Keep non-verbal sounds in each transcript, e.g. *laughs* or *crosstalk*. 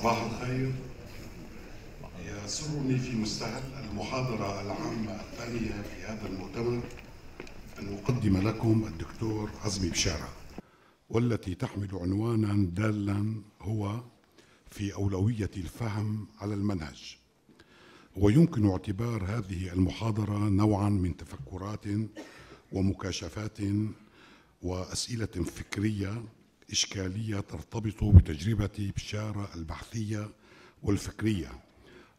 صباح الخير. يسرني في مستهل المحاضرة العامة الثانية في هذا المؤتمر أن أقدم لكم الدكتور عزمي بشارة والتي تحمل عنوانا دالا هو في أولوية الفهم على المنهج. ويمكن اعتبار هذه المحاضرة نوعا من تفكرات ومكاشفات وأسئلة فكرية إشكالية ترتبط بتجربة بشارة البحثية والفكرية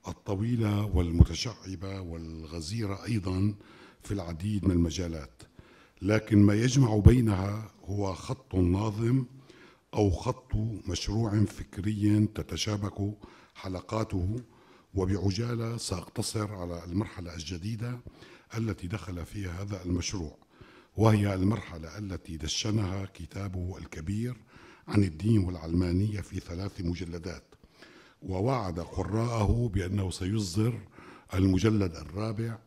الطويلة والمتشعبة والغزيرة أيضا في العديد من المجالات لكن ما يجمع بينها هو خط ناظم أو خط مشروع فكري تتشابك حلقاته وبعجالة سأقتصر على المرحلة الجديدة التي دخل فيها هذا المشروع. وهي المرحلة التي دشنها كتابه الكبير عن الدين والعلمانية في ثلاث مجلدات ووعد قراءه بأنه سيصدر المجلد الرابع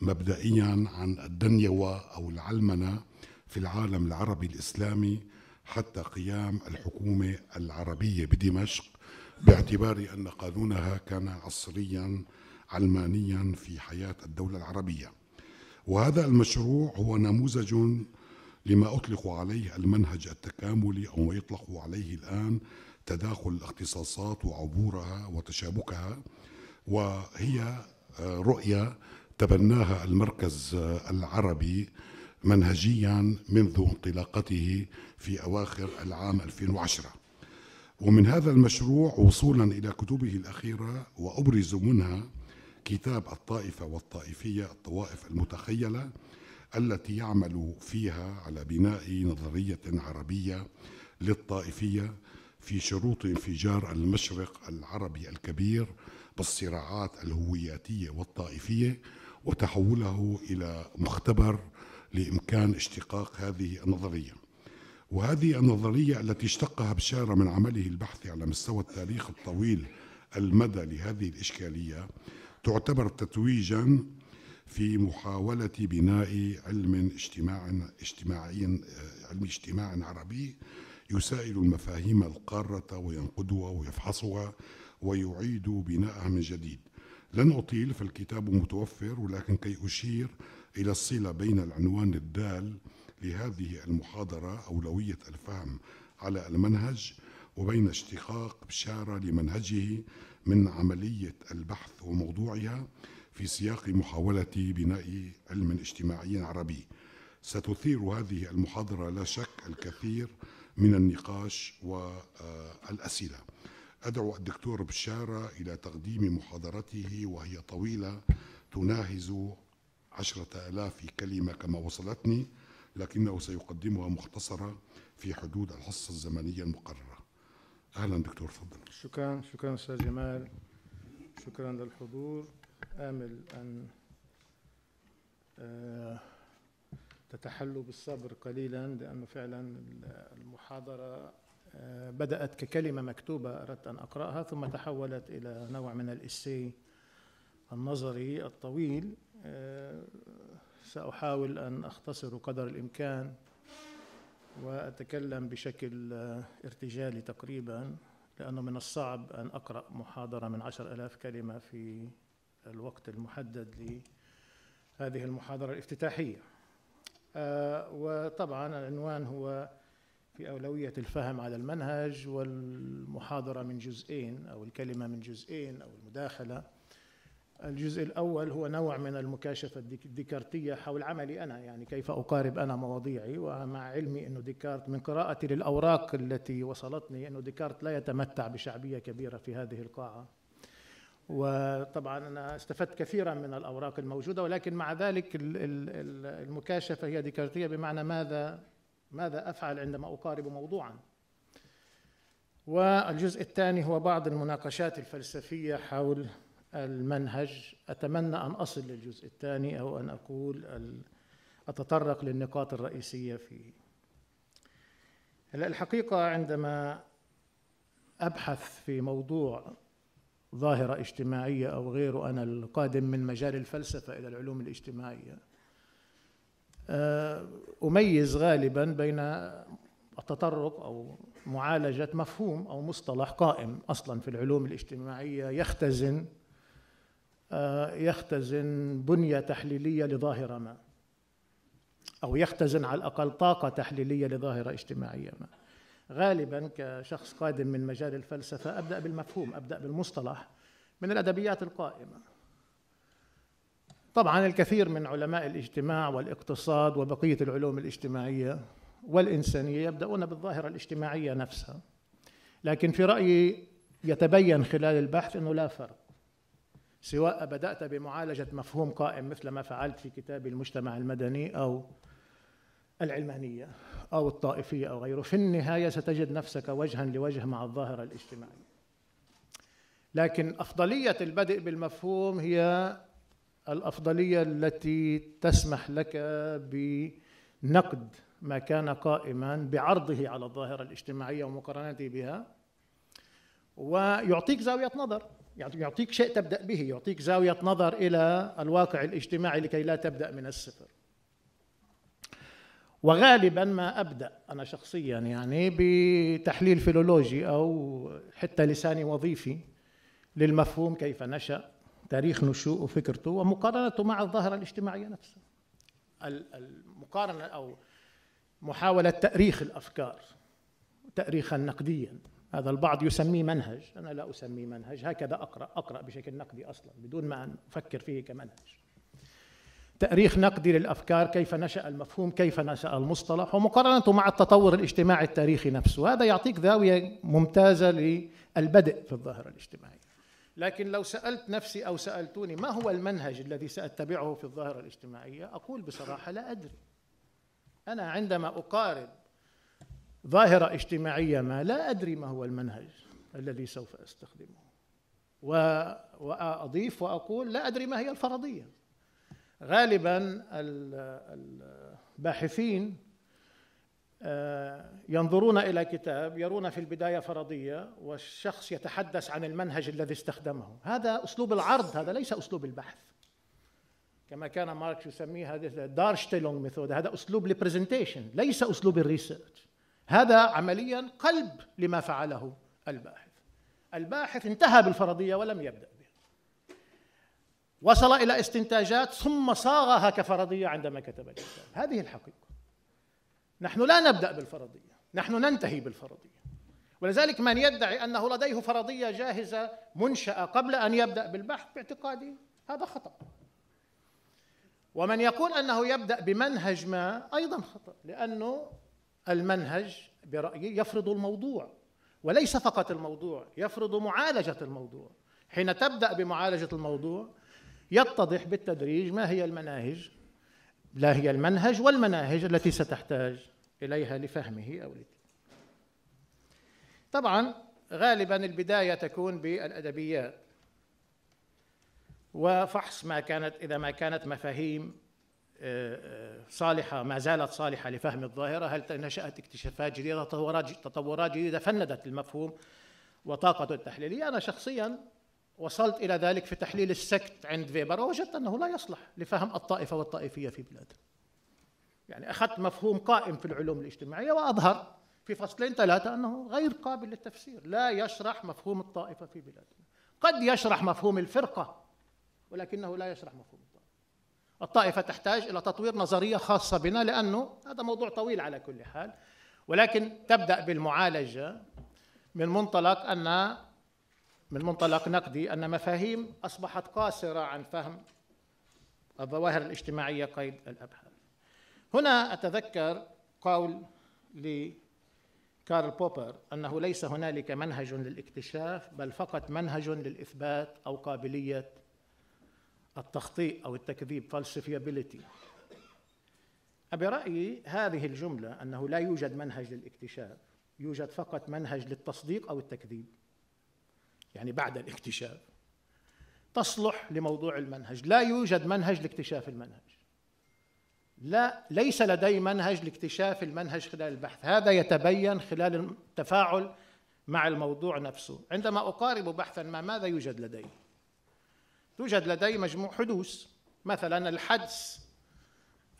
مبدئيا عن الدنيوة أو العلمنة في العالم العربي الإسلامي حتى قيام الحكومة العربية بدمشق باعتبار أن قانونها كان عصريا علمانيا في حياة الدولة العربية. وهذا المشروع هو نموذج لما أطلق عليه المنهج التكاملي أو ما يطلق عليه الآن تداخل الاختصاصات وعبورها وتشابكها وهي رؤية تبناها المركز العربي منهجيا منذ انطلاقته في أواخر العام 2010 ومن هذا المشروع وصولا إلى كتبه الأخيرة وأبرز منها كتاب الطائفة والطائفية الطوائف المتخيلة التي يعمل فيها على بناء نظرية عربية للطائفية في شروط انفجار المشرق العربي الكبير بالصراعات الهوياتية والطائفية وتحوله إلى مختبر لإمكان اشتقاق هذه النظرية. وهذه النظرية التي اشتقها بشارة من عمله البحثي على مستوى التاريخ الطويل المدى لهذه الإشكالية تعتبر تتويجا في محاولة بناء علم اجتماع اجتماعي علم اجتماع عربي يسائل المفاهيم القارة وينقدها ويفحصها ويعيد بناءها من جديد. لن أطيل فالكتاب متوفر ولكن كي أشير إلى الصلة بين العنوان الدال لهذه المحاضرة أولوية الفهم على المنهج وبين اشتقاق بشارة لمنهجه من عملية البحث وموضوعها في سياق محاولة بناء علم اجتماعي عربي. ستثير هذه المحاضرة لا شك الكثير من النقاش والأسئلة. أدعو الدكتور بشارة إلى تقديم محاضرته وهي طويلة تناهز عشرة آلاف كلمة كما وصلتني لكنه سيقدمها مختصرة في حدود الحصة الزمنية المقررة. أهلا دكتور تفضل. شكرا شكرا أستاذ جمال. شكرا للحضور. آمل أن تتحلوا بالصبر قليلا لأنه فعلا المحاضرة بدأت ككلمة مكتوبة أردت أن أقرأها ثم تحولت إلى نوع من الإسي النظري الطويل. سأحاول أن أختصر قدر الإمكان. وأتكلم بشكل ارتجالي تقريبا لأنه من الصعب أن أقرأ محاضرة من عشر ألاف كلمة في الوقت المحدد لهذه المحاضرة الافتتاحية. وطبعا العنوان هو في أولوية الفهم على المنهج والمحاضرة من جزئين أو الكلمة من جزئين أو المداخلة. الجزء الأول هو نوع من المكاشفة الديكارتية حول عملي أنا يعني كيف أقارب أنا مواضيعي؟ ومع علمي أنه ديكارت من قراءتي للأوراق التي وصلتني أنه ديكارت لا يتمتع بشعبية كبيرة في هذه القاعة. وطبعا أنا استفدت كثيرا من الأوراق الموجودة ولكن مع ذلك المكاشفة هي ديكارتية بمعنى ماذا؟ ماذا أفعل عندما أقارب موضوعا؟ والجزء الثاني هو بعض المناقشات الفلسفية حول المنهج. أتمنى أن أصل للجزء الثاني أو أن أقول أتطرق للنقاط الرئيسية فيه. الحقيقة عندما أبحث في موضوع ظاهرة اجتماعية أو غيره أنا القادم من مجال الفلسفة إلى العلوم الاجتماعية أميز غالبا بين التطرق أو معالجة مفهوم أو مصطلح قائم أصلا في العلوم الاجتماعية يختزن آه، يختزن بنية تحليلية لظاهرة ما أو يختزن على الأقل طاقة تحليلية لظاهرة اجتماعية ما. غالبا كشخص قادم من مجال الفلسفة أبدأ بالمفهوم أبدأ بالمصطلح من الأدبيات القائمة. طبعا الكثير من علماء الاجتماع والاقتصاد وبقية العلوم الاجتماعية والإنسانية يبدأون بالظاهرة الاجتماعية نفسها لكن في رأيي يتبين خلال البحث أنه لا فرق. سواء بدأت بمعالجة مفهوم قائم مثل ما فعلت في كتاب المجتمع المدني أو العلمانية أو الطائفية أو غيره. في النهاية ستجد نفسك وجها لوجه مع الظاهرة الاجتماعية لكن أفضلية البدء بالمفهوم هي الأفضلية التي تسمح لك بنقد ما كان قائما بعرضه على الظاهرة الاجتماعية ومقارنته بها ويعطيك زاوية نظر. يعطيك شيء تبدأ به يعطيك زاوية نظر إلى الواقع الاجتماعي لكي لا تبدأ من الصفر. وغالبا ما أبدأ أنا شخصيا يعني بتحليل فيلولوجي أو حتى لساني وظيفي للمفهوم كيف نشأ تاريخ نشوء فكرته ومقارنته مع الظاهرة الاجتماعية نفسها. المقارنة أو محاولة تأريخ الأفكار تاريخا نقديا. هذا البعض يسميه منهج. أنا لا أسميه منهج. هكذا أقرأ أقرأ بشكل نقدي أصلا بدون ما أفكر فيه كمنهج. تأريخ نقدي للأفكار كيف نشأ المفهوم كيف نشأ المصطلح ومقارنته مع التطور الاجتماعي التاريخي نفسه. هذا يعطيك زاوية ممتازة للبدء في الظاهره الاجتماعيه لكن لو سألت نفسي أو سألتوني ما هو المنهج الذي سأتبعه في الظاهره الاجتماعيه أقول بصراحة لا أدري. أنا عندما اقارب ظاهرة اجتماعية ما لا أدري ما هو المنهج الذي سوف أستخدمه. وأضيف وأقول لا أدري ما هي الفرضية. غالبا الباحثين آه، ينظرون إلى كتاب يرون في البداية فرضية والشخص يتحدث عن المنهج الذي استخدمه. هذا أسلوب العرض هذا ليس أسلوب البحث. كما كان ماركس يسميه هذا Darstellung method هذا أسلوب ال presentation ليس أسلوب ال research. هذا عمليا قلب لما فعله الباحث. الباحث انتهى بالفرضية ولم يبدأ وصل إلى استنتاجات ثم صاغها كفرضية عندما كتب الكتاب. هذه الحقيقة. نحن لا نبدأ بالفرضية. نحن ننتهي بالفرضية. ولذلك من يدعي أنه لديه فرضية جاهزة منشأة قبل أن يبدأ بالبحث باعتقادي هذا خطأ. ومن يقول أنه يبدأ بمنهج ما أيضا خطأ لأنه المنهج برأيي يفرض الموضوع وليس فقط الموضوع يفرض معالجة الموضوع. حين تبدأ بمعالجة الموضوع يتضح بالتدريج ما هي المناهج لا هي المنهج والمناهج التي ستحتاج إليها لفهمه أو طبعا غالبا البداية تكون بالأدبيات وفحص ما كانت إذا ما كانت مفاهيم صالحة ما زالت صالحة لفهم الظاهرة. هل نشأت اكتشافات جديدة تطورات جديدة؟ فندت المفهوم وطاقته التحليلية. أنا شخصيا وصلت إلى ذلك في تحليل السكت عند فيبر ووجدت أنه لا يصلح لفهم الطائفة والطائفية في بلادنا يعني أخذت مفهوم قائم في العلوم الاجتماعية وأظهر في فصلين ثلاثة أنه غير قابل للتفسير. لا يشرح مفهوم الطائفة في بلادنا. قد يشرح مفهوم الفرقة ولكنه لا يشرح مفهوم الطائفة الطائفة تحتاج إلى تطوير نظرية خاصة بنا لأنه هذا موضوع طويل على كل حال. ولكن تبدأ بالمعالجة من منطلق أن من منطلق نقدي أن مفاهيم أصبحت قاصرة عن فهم الظواهر الاجتماعية قيد الأبحاث. هنا أتذكر قول لكارل بوبر أنه ليس هنالك منهج للاكتشاف بل فقط منهج للإثبات أو قابلية التخطيء أو التكذيب falsifiability. برأيي هذه الجملة أنه لا يوجد منهج للاكتشاف يوجد فقط منهج للتصديق أو التكذيب. يعني بعد الاكتشاف. تصلح لموضوع المنهج. لا يوجد منهج لاكتشاف المنهج. لا ليس لدي منهج لاكتشاف المنهج خلال البحث. هذا يتبين خلال التفاعل مع الموضوع نفسه. عندما أقارب بحثا ما ماذا يوجد لدي؟ توجد لدي مجموع حدوث. مثلا الحدس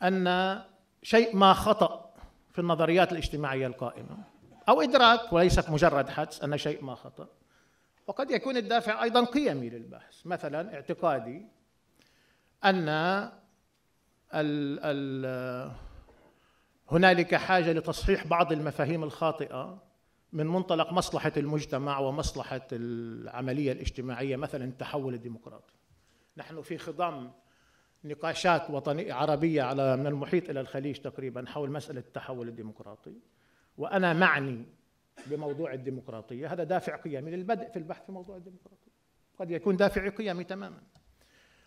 أن شيء ما خطأ في النظريات الاجتماعية القائمة أو إدراك وليس مجرد حدس أن شيء ما خطأ. وقد يكون الدافع أيضا قيمي للبحث. مثلا اعتقادي أن ال ال هنالك حاجة لتصحيح بعض المفاهيم الخاطئة من منطلق مصلحة المجتمع ومصلحة العملية الاجتماعية مثلا التحول الديمقراطي. نحن في خضم نقاشات وطنية عربية على من المحيط إلى الخليج تقريبا حول مسألة التحول الديمقراطي وأنا معني بموضوع الديمقراطية. هذا دافع قيمي للبدء في البحث في موضوع الديمقراطية. قد يكون دافع قيمي تماما.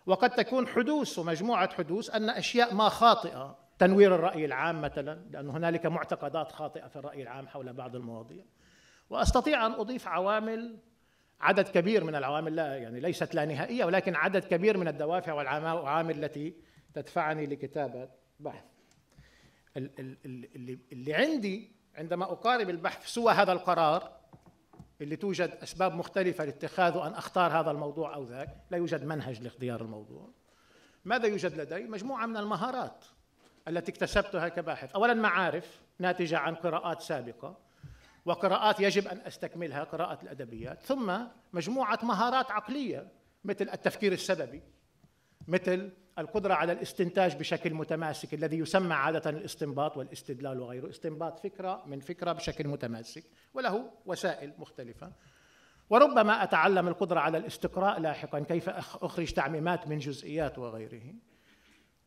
وقد تكون حدوث ومجموعة حدوث أن أشياء ما خاطئة تنوير الرأي العام مثلا لأن هنالك معتقدات خاطئة في الرأي العام حول بعض المواضيع. وأستطيع أن أضيف عوامل عدد كبير من العوامل لا يعني ليست لا نهائية ولكن عدد كبير من الدوافع والعوامل التي تدفعني لكتابة بحث. اللي, عندي عندما أقارب البحث سوى هذا القرار اللي توجد أسباب مختلفة لاتخاذه أن أختار هذا الموضوع أو ذاك لا يوجد منهج لاختيار الموضوع. ماذا يوجد لدي؟ مجموعة من المهارات التي اكتسبتها كباحث. أولا معارف ناتجة عن قراءات سابقة. وقراءات يجب أن أستكملها قراءة الأدبيات. ثم مجموعة مهارات عقلية مثل التفكير السببي مثل القدرة على الاستنتاج بشكل متماسك الذي يسمى عادة الاستنباط والاستدلال وغيره. استنباط فكرة من فكرة بشكل متماسك وله وسائل مختلفة. وربما أتعلم القدرة على الاستقراء لاحقا كيف أخرج تعميمات من جزئيات وغيره.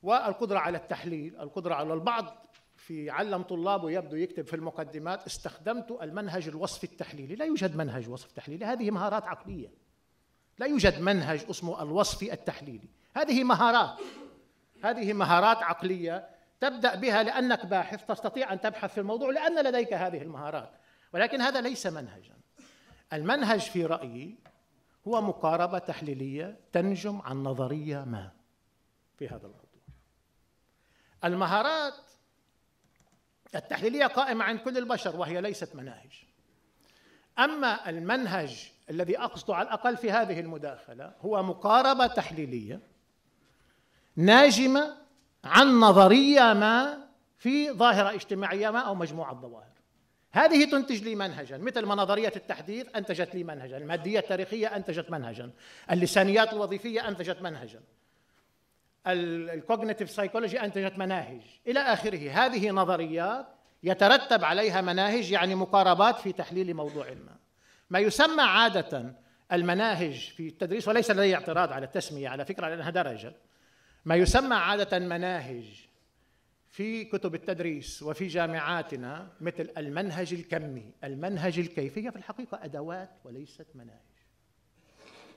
والقدرة على التحليل القدرة على البعض في علم طلابه يبدو يكتب في المقدمات استخدمت المنهج الوصفي التحليلي. لا يوجد منهج وصف تحليلي. هذه مهارات عقلية. لا يوجد منهج اسمه الوصفي التحليلي. هذه مهارات. هذه مهارات عقلية تبدأ بها لأنك باحث تستطيع أن تبحث في الموضوع لأن لديك هذه المهارات. ولكن هذا ليس منهجا. المنهج في رأيي هو مقاربة تحليلية تنجم عن نظرية ما في هذا الموضوع. المهارات التحليلية قائمة عند كل البشر وهي ليست مناهج. أما المنهج الذي اقصد على الأقل في هذه المداخلة هو مقاربة تحليلية ناجمة عن نظرية ما في ظاهرة اجتماعية ما أو مجموعة ظواهر هذه تنتج لي منهجا مثل ما نظرية التحديث أنتجت لي منهجا المادية التاريخية أنتجت منهجا اللسانيات الوظيفية أنتجت منهجا. ال cognitive psychology أنتجت مناهج. إلى آخره. هذه نظريات يترتب عليها مناهج يعني مقاربات في تحليل موضوع ما. ما يسمى عادة المناهج في التدريس وليس لدي اعتراض على التسمية على فكرة لأنها درجة. ما يسمى عادة مناهج في كتب التدريس وفي جامعاتنا مثل المنهج الكمي. المنهج الكيفي في الحقيقة أدوات وليست مناهج.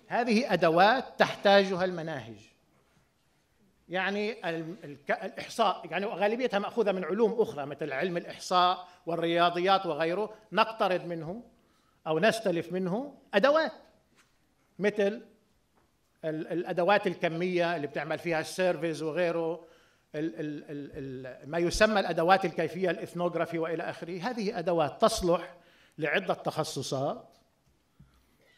هذه أدوات تحتاجها المناهج. يعني الإحصاء يعني غالبيتها مأخوذة من علوم أخرى مثل علم الإحصاء والرياضيات وغيره نقترض منه أو نستلف منه أدوات مثل الأدوات الكمية اللي بتعمل فيها السيرفيز وغيره ال ال ال ما يسمى الأدوات الكيفية الإثنوغرافي وإلى آخره. هذه أدوات تصلح لعدة تخصصات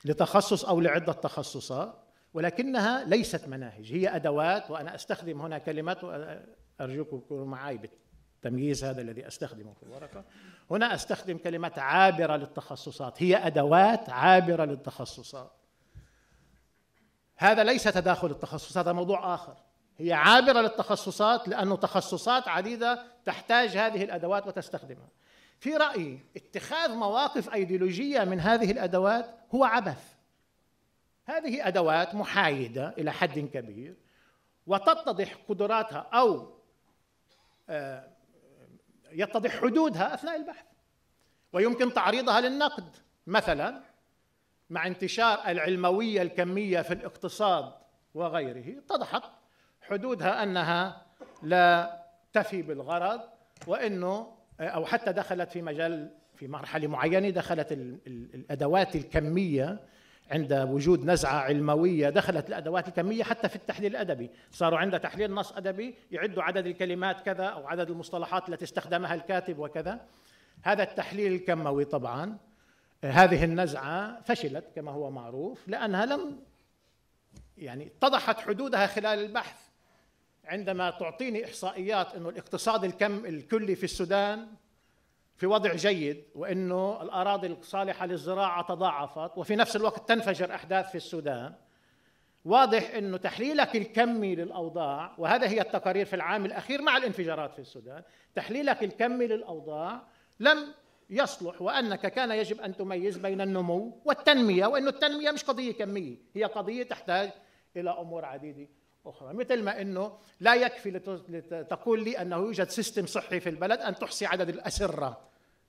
لتخصص أو لعدة تخصصات. ولكنها ليست مناهج. هي أدوات وأنا أستخدم هنا كلمات ارجوكم تكونوا معي بالتمييز هذا الذي أستخدمه في الورقة. هنا أستخدم كلمه عابرة للتخصصات. هي أدوات عابرة للتخصصات. هذا ليس تداخل التخصصات هذا موضوع آخر. هي عابرة للتخصصات لأنه تخصصات عديدة تحتاج هذه الأدوات وتستخدمها. في رأيي اتخاذ مواقف أيديولوجية من هذه الأدوات هو عبث. هذه أدوات محايدة إلى حد كبير وتتضح قدراتها أو آه، يتضح حدودها أثناء البحث. ويمكن تعريضها للنقد. مثلا مع انتشار العلموية الكمية في الاقتصاد وغيره اتضحت حدودها أنها لا تفي بالغرض وإنه أو حتى دخلت في مجال في مرحلة معينة دخلت الأدوات الكمية عند وجود نزعة علموية دخلت الأدوات الكمية حتى في التحليل الأدبي. صاروا عند تحليل نص أدبي يعدوا عدد الكلمات كذا أو عدد المصطلحات التي استخدمها الكاتب وكذا. هذا التحليل الكموي طبعا. هذه النزعة فشلت كما هو معروف لأنها لم يعني اتضحت حدودها خلال البحث. عندما تعطيني إحصائيات أنه الاقتصاد الكم الكلي في السودان في وضع جيد وإنه الأراضي الصالحة للزراعة تضاعفت وفي نفس الوقت تنفجر أحداث في السودان. واضح إنه تحليلك الكمي للأوضاع وهذا هي التقارير في العام الأخير مع الانفجارات في السودان. تحليلك الكمي للأوضاع لم يصلح وأنك كان يجب أن تميز بين النمو والتنمية وإنه التنمية مش قضية كمية هي قضية تحتاج إلى أمور عديدة. أخرى. مثل ما إنه لا يكفي لتقول لي أنه يوجد سيستم صحي في البلد أن تحصي عدد الأسرة.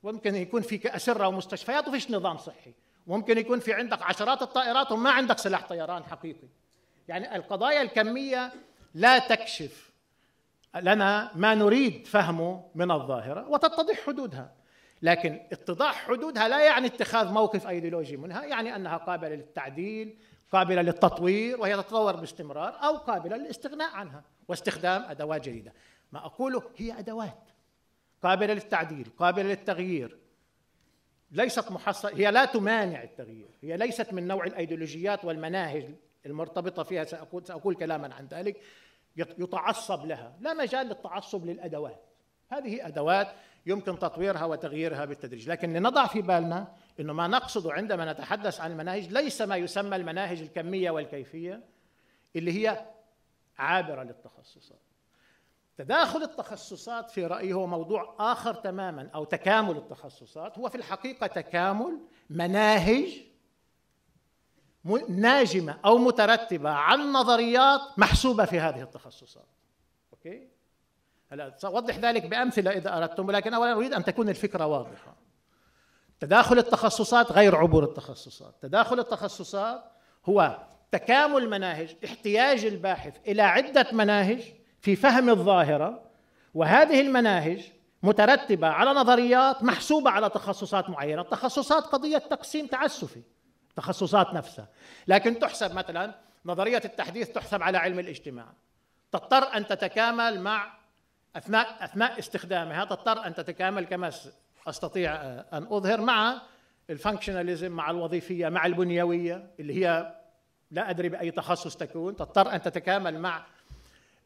ممكن يكون فيك أسرة ومستشفيات وفيش نظام صحي. ممكن يكون في عندك عشرات الطائرات وما عندك سلاح طيران حقيقي. يعني القضايا الكمية لا تكشف لنا ما نريد فهمه من الظاهرة وتتضح حدودها. لكن اتضاح حدودها لا يعني اتخاذ موقف ايديولوجي منها يعني أنها قابلة للتعديل قابلة للتطوير وهي تتطور باستمرار أو قابلة للاستغناء عنها واستخدام أدوات جديدة. ما أقوله هي أدوات. قابلة للتعديل قابلة للتغيير. ليست محصل هي لا تمانع التغيير. هي ليست من نوع الأيديولوجيات والمناهج المرتبطة فيها ساقول سأقول كلاما عن ذلك يتعصب لها. لا مجال للتعصب للأدوات. هذه أدوات يمكن تطويرها وتغييرها بالتدريج. لكن لنضع في بالنا إنه ما نقصده عندما نتحدث عن المناهج ليس ما يسمى المناهج الكمية والكيفية اللي هي عابرة للتخصصات. تداخل التخصصات في رأيي هو موضوع آخر تماما أو تكامل التخصصات. هو في الحقيقة تكامل مناهج ناجمة أو مترتبة عن نظريات محسوبة في هذه التخصصات. أوكي؟ هلا سأوضح ذلك بأمثلة إذا أردتم ولكن أولا أريد أن تكون الفكرة واضحة. تداخل التخصصات غير عبور التخصصات. تداخل التخصصات هو تكامل مناهج احتياج الباحث إلى عدة مناهج في فهم الظاهرة وهذه المناهج مترتبة على نظريات محسوبة على تخصصات معينة. التخصصات قضية تقسيم تعسفي تخصصات نفسها. لكن تحسب مثلا نظرية التحديث تحسب على علم الاجتماع. تضطر أن تتكامل مع أثناء أثناء استخدامها تضطر أن تتكامل كما أستطيع أن أظهر مع الفانكشناليزم مع الوظيفية مع البنيوية اللي هي لا أدري بأي تخصص تكون تضطر أن تتكامل مع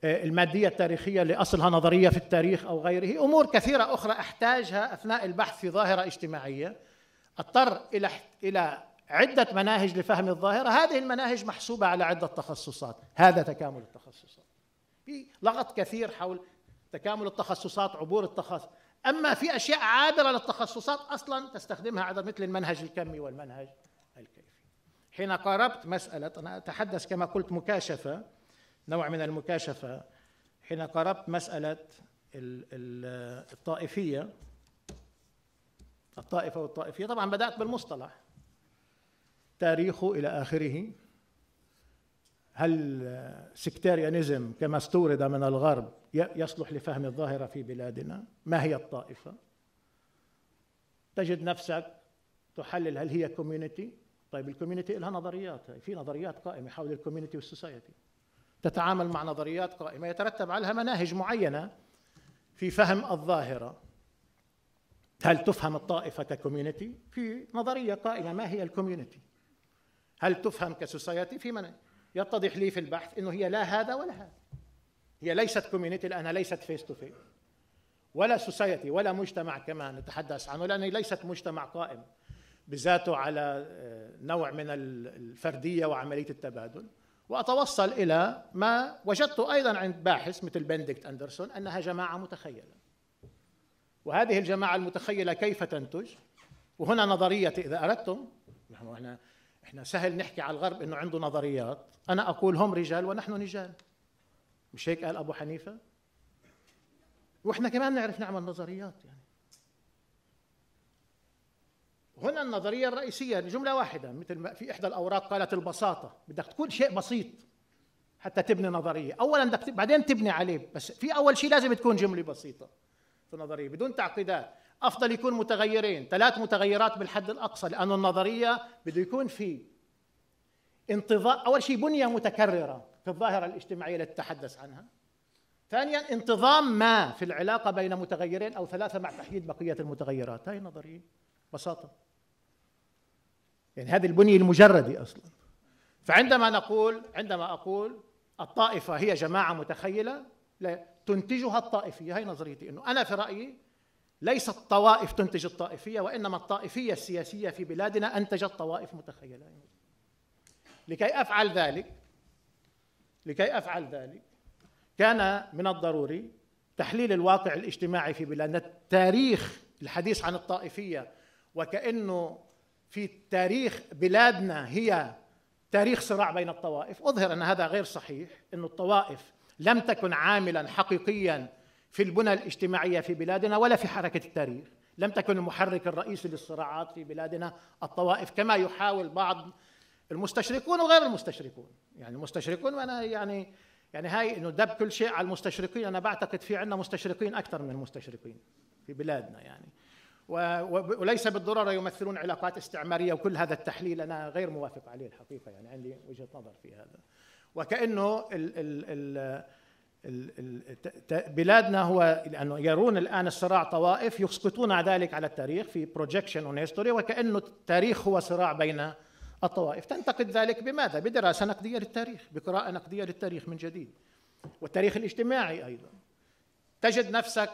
آه، المادية التاريخية اللي أصلها نظرية في التاريخ أو غيره. أمور كثيرة أخرى أحتاجها أثناء البحث في ظاهرة اجتماعية. أضطر إلى إلى عدة مناهج لفهم الظاهرة. هذه المناهج محسوبة على عدة تخصصات. هذا تكامل التخصصات. في لغط كثير حول تكامل التخصصات عبور التخصص أما في أشياء عابرة للتخصصات أصلا تستخدمها عدد مثل المنهج الكمي والمنهج الكيفي. حين قاربت مسألة أنا أتحدث كما قلت مكاشفة نوع من المكاشفة حين قاربت مسألة الطائفية. الطائفة والطائفية طبعا بدأت بالمصطلح. تاريخه إلى آخره. هل سكتاريانيزم كما استورد من الغرب يصلح لفهم الظاهرة في بلادنا؟ ما هي الطائفة؟ تجد نفسك تحلل هل هي community طيب ال community لها نظريات. في نظريات قائمة حول ال community وال society تتعامل مع نظريات قائمة يترتب عليها مناهج معينة في فهم الظاهرة. هل تفهم الطائفة ك community في نظرية قائمة ما هي ال community هل تفهم ك society في مناهج. يتضح لي في البحث إنه هي لا هذا ولا هذا. هي ليست community لانها ليست face to face ولا society ولا مجتمع كما نتحدث عنه لانها ليست مجتمع قائم. بذاته على آه، نوع من الفردية وعملية التبادل. وأتوصل إلى ما وجدته أيضا عند باحث مثل بنديكت اندرسون أنها جماعة متخيلة. وهذه الجماعة المتخيلة كيف تنتج؟ وهنا نظريه إذا أردتم. نحن إحنا إحنا سهل نحكي على الغرب إنه عنده نظريات. أنا أقول هم رجال ونحن رجال. مش هيك قال أبو حنيفة؟ وإحنا كمان نعرف نعمل نظريات يعني. هنا النظرية الرئيسية جملة واحدة مثل ما في إحدى الأوراق قالت البساطة. بدك تكون شيء بسيط حتى تبني نظرية. اولا بدك بعدين تبني عليه بس في أول شيء لازم تكون جملة بسيطة في النظريه بدون تعقيدات. أفضل يكون متغيرين. ثلاث متغيرات بالحد الأقصى لأنه النظرية بده يكون في انتظام أول شيء بنية متكررة في الظاهرة الاجتماعية التي تتحدث عنها. ثانيا انتظام ما في العلاقة بين متغيرين أو ثلاثة مع تحديد بقية المتغيرات. هاي نظرية ببساطه يعني هذه البنية المجردة أصلا. فعندما نقول عندما أقول الطائفة هي جماعة متخيلة لا تنتجها الطائفية. هي نظريتي إنه أنا في رأيي ليست طوائف تنتج الطائفية وإنما الطائفية السياسية في بلادنا أنتجت طوائف متخيلة. لكي أفعل ذلك لكي أفعل ذلك كان من الضروري تحليل الواقع الاجتماعي في بلادنا. التاريخ الحديث عن الطائفية وكأنه في تاريخ بلادنا هي تاريخ صراع بين الطوائف. أظهر أن هذا غير صحيح أن الطوائف لم تكن عاملا حقيقيا في البنى الاجتماعية في بلادنا ولا في حركة التاريخ. لم تكن المحرك الرئيسي للصراعات في بلادنا الطوائف كما يحاول بعض المستشرقون وغير المستشرقون. يعني المستشرقون وأنا يعني يعني هاي إنه دب كل شيء على المستشرقين. أنا بعتقد في عندنا مستشرقين أكثر من المستشرقين في بلادنا يعني. وليس بالضرورة يمثلون علاقات استعمارية وكل هذا التحليل. أنا غير موافق عليه الحقيقة يعني عندي وجهة نظر في هذا. وكأنه ال ال ال بلادنا هو لأنه يرون الآن الصراع طوائف يسقطون ذلك على التاريخ في projection on history وكأنه التاريخ هو صراع بين الطوائف. تنتقد ذلك بماذا؟ بدراسة نقدية للتاريخ بقراءة نقدية للتاريخ من جديد. والتاريخ الاجتماعي أيضا. تجد نفسك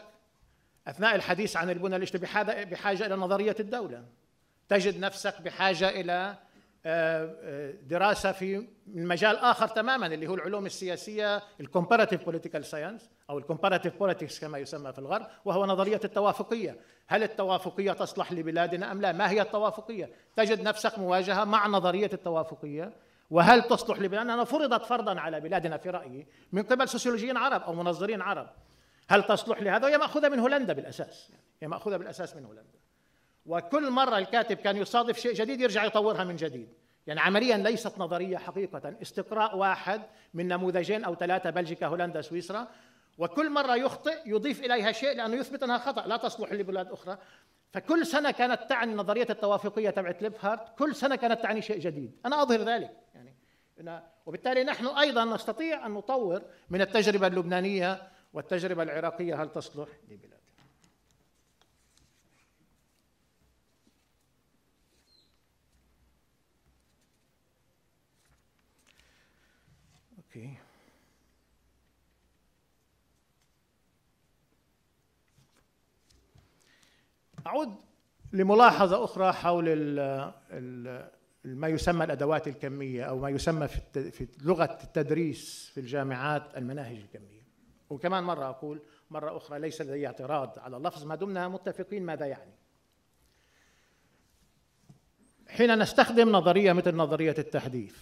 أثناء الحديث عن البنى الاجتماعيه بحاجة إلى نظرية الدولة. تجد نفسك بحاجة إلى دراسة في مجال آخر تماما اللي هو العلوم السياسية ال comparative political science أو ال comparative politics كما يسمى في الغرب وهو نظرية التوافقية. هل التوافقية تصلح لبلادنا أم لا؟ ما هي التوافقية؟ تجد نفسك مواجهة مع نظرية التوافقية. وهل تصلح لبلادنا؟ فرضت فرضا على بلادنا في رأيي من قبل سوسيولوجيين عرب أو منظرين عرب. هل تصلح لهذا؟ وهي مأخوذة من هولندا بالأساس يعني هي مأخوذة بالأساس من هولندا. وكل مرة الكاتب كان يصادف شيء جديد يرجع يطورها من جديد. يعني عمليا ليست نظرية حقيقة. استقراء واحد من نموذجين أو ثلاثة بلجيكا هولندا سويسرا. وكل مرة يخطئ يضيف إليها شيء لأنه يثبت أنها خطأ. لا تصلح لبلاد أخرى. فكل سنة كانت تعني نظرية التوافقية تبعت ليبهارت. كل سنة كانت تعني شيء جديد. أنا أظهر ذلك. يعني وبالتالي نحن أيضا نستطيع أن نطور من التجربة اللبنانية والتجربة العراقية. هل تصلح لبلاد أوكي أعود لملاحظة أخرى حول ال ما يسمى الأدوات الكمية أو ما يسمى في لغة التدريس في الجامعات المناهج الكمية. وكمان مرة أقول مرة أخرى ليس لدي اعتراض على اللفظ ما دمنا متفقين ماذا يعني. حين نستخدم نظرية مثل نظرية التحديث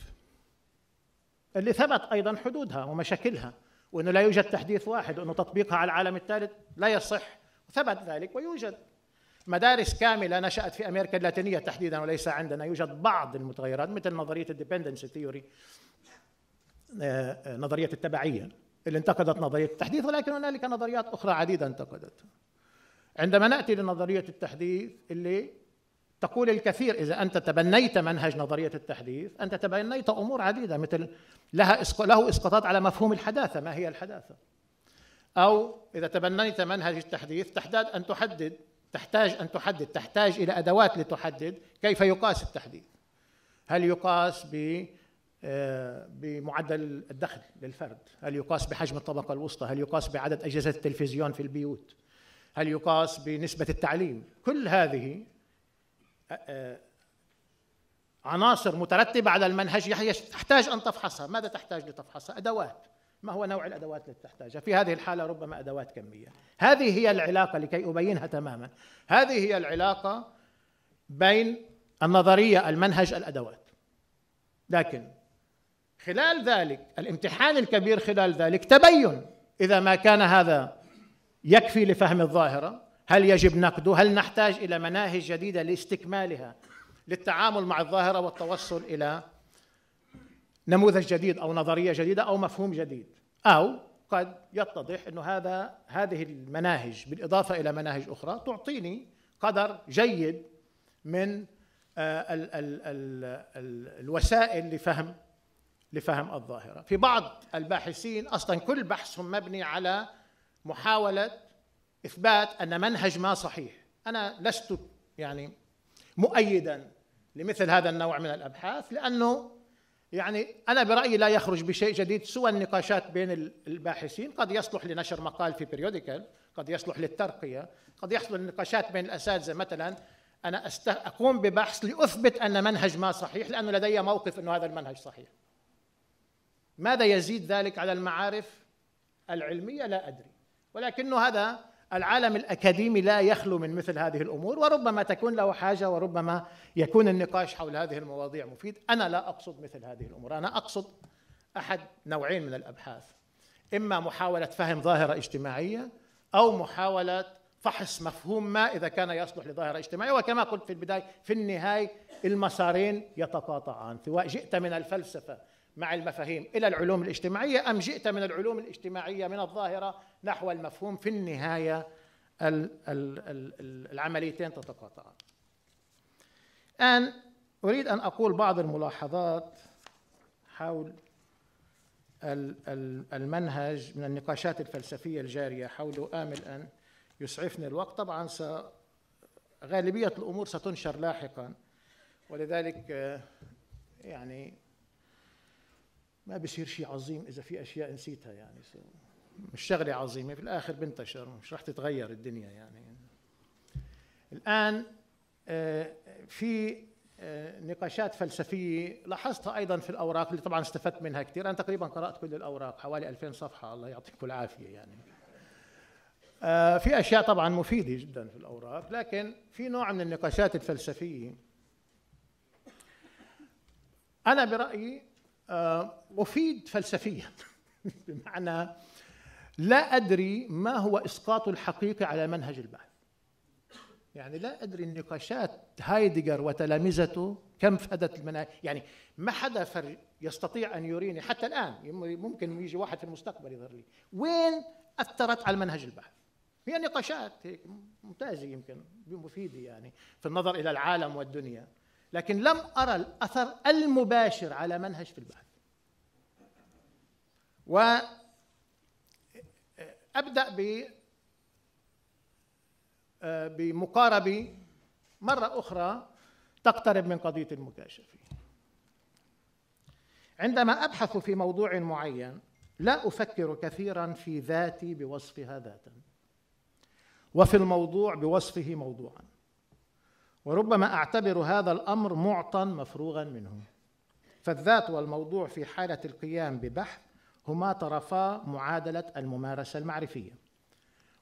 اللي ثبت أيضا حدودها ومشاكلها وأنه لا يوجد تحديث واحد وأنه تطبيقها على العالم الثالث لا يصح ثبت ذلك ويوجد. مدارس كاملة نشأت في أمريكا اللاتينية تحديدا وليس عندنا. يوجد بعض المتغيرات مثل نظرية ال dependency theory آه، آه، نظرية التبعية اللي انتقدت نظرية التحديث ولكن هنالك نظريات أخرى عديدة انتقدتها عندما نأتي لنظرية التحديث اللي تقول الكثير إذا أنت تبنيت منهج نظرية التحديث أنت تبنيت أمور عديدة مثل لها له إسقاطات على مفهوم الحداثة ما هي الحداثة؟ أو إذا تبنيت منهج التحديث تحتاج أن تحدد تحتاج أن تحدد تحتاج إلى أدوات لتحدد كيف يقاس التحديث هل يقاس ب آه، بمعدل الدخل للفرد؟ هل يقاس بحجم الطبقة الوسطى؟ هل يقاس بعدد أجهزة التلفزيون في البيوت؟ هل يقاس بنسبة التعليم؟ كل هذه عناصر مترتبة على المنهج تحتاج أن تفحصها. ماذا تحتاج لتفحصها؟ أدوات. ما هو نوع الأدوات التي تحتاجها؟ في هذه الحالة ربما أدوات كمية. هذه هي العلاقة لكي أبينها تماما. هذه هي العلاقة بين النظرية المنهج الأدوات. لكن خلال ذلك الامتحان الكبير خلال ذلك تبين إذا ما كان هذا يكفي لفهم الظاهرة هل يجب نقده هل نحتاج إلى مناهج جديدة لاستكمالها للتعامل مع الظاهرة والتوصل إلى نموذج جديد أو نظرية جديدة أو مفهوم جديد. أو قد يتضح إنه هذا هذه المناهج بالإضافة إلى مناهج أخرى تعطيني قدر جيد من آه، ال ال ال ال الوسائل لفهم لفهم الظاهرة. في بعض الباحثين أصلا كل بحثهم مبني على محاولة إثبات أن منهج ما صحيح. أنا لست يعني مؤيدا لمثل هذا النوع من الأبحاث لأنه يعني أنا برأيي لا يخرج بشيء جديد سوى النقاشات بين الباحثين. قد يصلح لنشر مقال في بيريوديكال قد يصلح للترقية قد يحصل النقاشات بين الأساتذة. مثلا أنا أست... أقوم ببحث لأثبت أن منهج ما صحيح لأنه لدي موقف أنه هذا المنهج صحيح. ماذا يزيد ذلك على المعارف العلمية؟ لا أدري. ولكنه هذا العالم الأكاديمي لا يخلو من مثل هذه الأمور وربما تكون له حاجة وربما يكون النقاش حول هذه المواضيع مفيد. أنا لا أقصد مثل هذه الأمور. أنا أقصد أحد نوعين من الأبحاث. إما محاولة فهم ظاهرة اجتماعية أو محاولة فحص مفهوم ما إذا كان يصلح لظاهرة اجتماعية. وكما قلت في البداية في النهاية المسارين يتقاطعان. سواء جئت من الفلسفة مع المفاهيم إلى العلوم الاجتماعية أم جئت من العلوم الاجتماعية من الظاهرة نحو المفهوم في النهاية العمليتين تتقاطعان. الآن أريد أن أقول بعض الملاحظات حول المنهج من النقاشات الفلسفية الجارية حوله آمل أن يسعفني الوقت. طبعا غالبية الأمور ستنشر لاحقا. ولذلك يعني ما بصير شيء عظيم إذا في أشياء نسيتها يعني مش شغلة عظيمة في الآخر بنتشر مش رح تتغير الدنيا يعني. الآن في نقاشات فلسفية لاحظتها أيضا في الأوراق اللي طبعا استفدت منها كثير أنا تقريبا قرأت كل الأوراق حوالي 2000 صفحة الله يعطيكم العافية يعني. آه، في أشياء طبعا مفيدة جدا في الأوراق لكن في نوع من النقاشات الفلسفية. أنا برأيي آه، مفيد فلسفيا *laughs* بمعنى لا أدري ما هو إسقاط الحقيقة على منهج البحث يعني لا أدري النقاشات هايدجر وتلامذته كم فادت المناهج. يعني ما حدا يستطيع أن يريني حتى الآن ممكن يجي واحد في المستقبل يظهر لي. وين أثرت على منهج البحث هي نقاشات هيك ممتازة يمكن مفيدة يعني في النظر إلى العالم والدنيا. لكن لم أرى الأثر المباشر على منهج في البحث و أبدأ ب آه، بمقاربة مرة أخرى تقترب من قضية المكاشفة. عندما أبحث في موضوع معين لا أفكر كثيرا في ذاتي بوصفها ذاتا وفي الموضوع بوصفه موضوعا وربما أعتبر هذا الأمر معطى مفروغا منه. فالذات والموضوع في حالة القيام ببحث هما طرفا معادلة الممارسة المعرفية.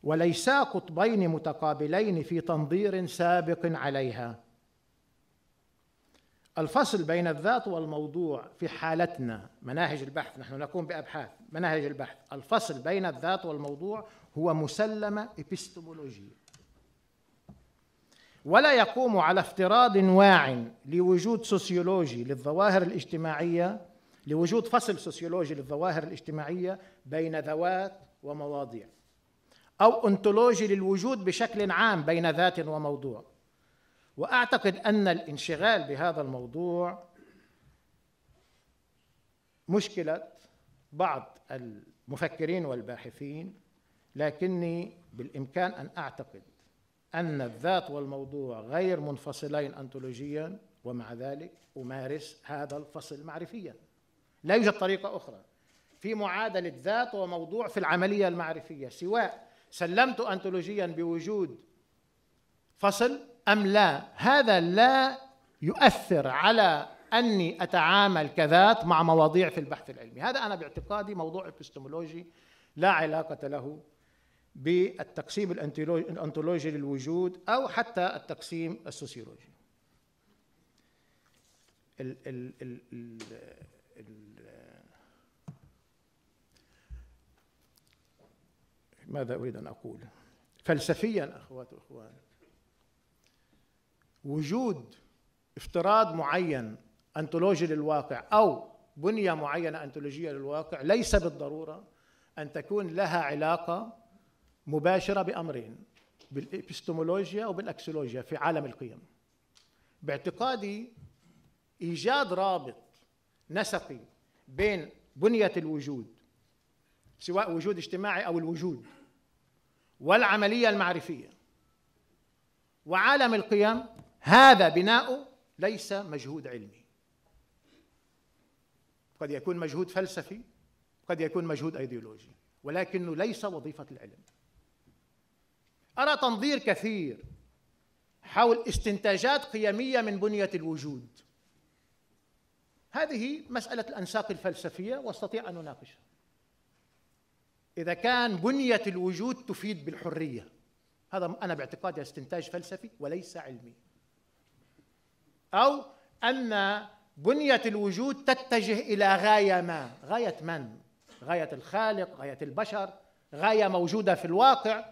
وليسا قطبين متقابلين في تنظير سابق عليها. الفصل بين الذات والموضوع في حالتنا مناهج البحث نحن نقوم بأبحاث مناهج البحث. الفصل بين الذات والموضوع هو مسلمة ابستمولوجيه ولا يقوم على افتراض واع لوجود سوسيولوجي للظواهر الاجتماعية لوجود فصل سوسيولوجي للظواهر الاجتماعية بين ذوات ومواضيع أو أنتولوجي للوجود بشكل عام بين ذات وموضوع. وأعتقد أن الانشغال بهذا الموضوع مشكلة بعض المفكرين والباحثين لكني بالإمكان أن أعتقد أن الذات والموضوع غير منفصلين انتولوجيا ومع ذلك أمارس هذا الفصل معرفيا. لا يوجد طريقة أخرى. في معادلة ذات وموضوع في العملية المعرفية. سواء سلمت انتولوجيا بوجود فصل أم لا هذا لا يؤثر على أني أتعامل كذات مع مواضيع في البحث العلمي. هذا أنا باعتقادي موضوع إبستمولوجي لا علاقة له بالتقسيم الأنتولوجي للوجود أو حتى التقسيم السوسيولوجي. ال ال ال ال ماذا أريد أن أقول؟ فلسفيا أخوات وأخوان وجود افتراض معين انتولوجي للواقع أو بنية معينة انتولوجيه للواقع ليس بالضرورة أن تكون لها علاقة مباشرة بأمرين بالإبستمولوجيا وبالأكسولوجيا في عالم القيم. باعتقادي إيجاد رابط نسقي بين بنية الوجود سواء وجود اجتماعي أو الوجود والعملية المعرفية. وعالم القيم هذا بناؤه ليس مجهود علمي. قد يكون مجهود فلسفي قد يكون مجهود أيديولوجي ولكنه ليس وظيفة العلم. أرى تنظير كثير حول استنتاجات قيمية من بنية الوجود. هذه مسألة الأنساق الفلسفية وأستطيع أن أناقشها. إذا كان بنية الوجود تفيد بالحرية. هذا أنا باعتقادي استنتاج فلسفي وليس علمي. أو أن بنية الوجود تتجه إلى غاية ما. غاية من؟ غاية الخالق غاية البشر غاية موجودة في الواقع.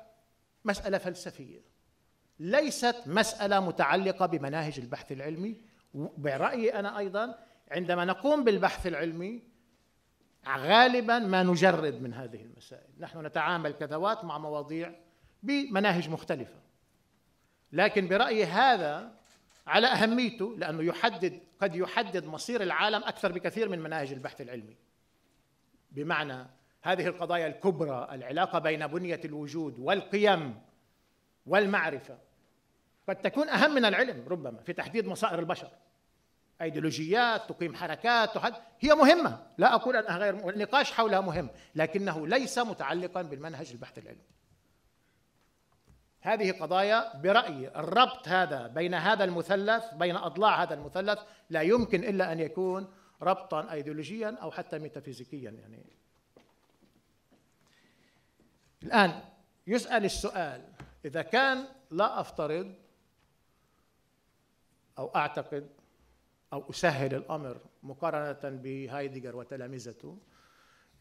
مسألة فلسفية. ليست مسألة متعلقة بمناهج البحث العلمي. برأيي أنا أيضا عندما نقوم بالبحث العلمي غالبا ما نجرد من هذه المسائل. نحن نتعامل كذوات مع مواضيع بمناهج مختلفة. لكن برأيي هذا على أهميته لأنه يحدد قد يحدد مصير العالم أكثر بكثير من مناهج البحث العلمي. بمعنى هذه القضايا الكبرى العلاقة بين بنية الوجود والقيم والمعرفة قد تكون أهم من العلم ربما في تحديد مصائر البشر. أيديولوجيات تقيم حركات تحد هي مهمة. لا أقول أنها غير النقاش حولها مهم لكنه ليس متعلقا بالمنهج البحث العلمي. هذه قضايا برأيي الربط هذا بين هذا المثلث بين أضلاع هذا المثلث لا يمكن إلا أن يكون ربطا ايديولوجيا أو حتى ميتافيزيكيا يعني. الآن يسأل السؤال إذا كان لا أفترض أو أعتقد أو أسهل الأمر مقارنة بهايدجر وتلامذته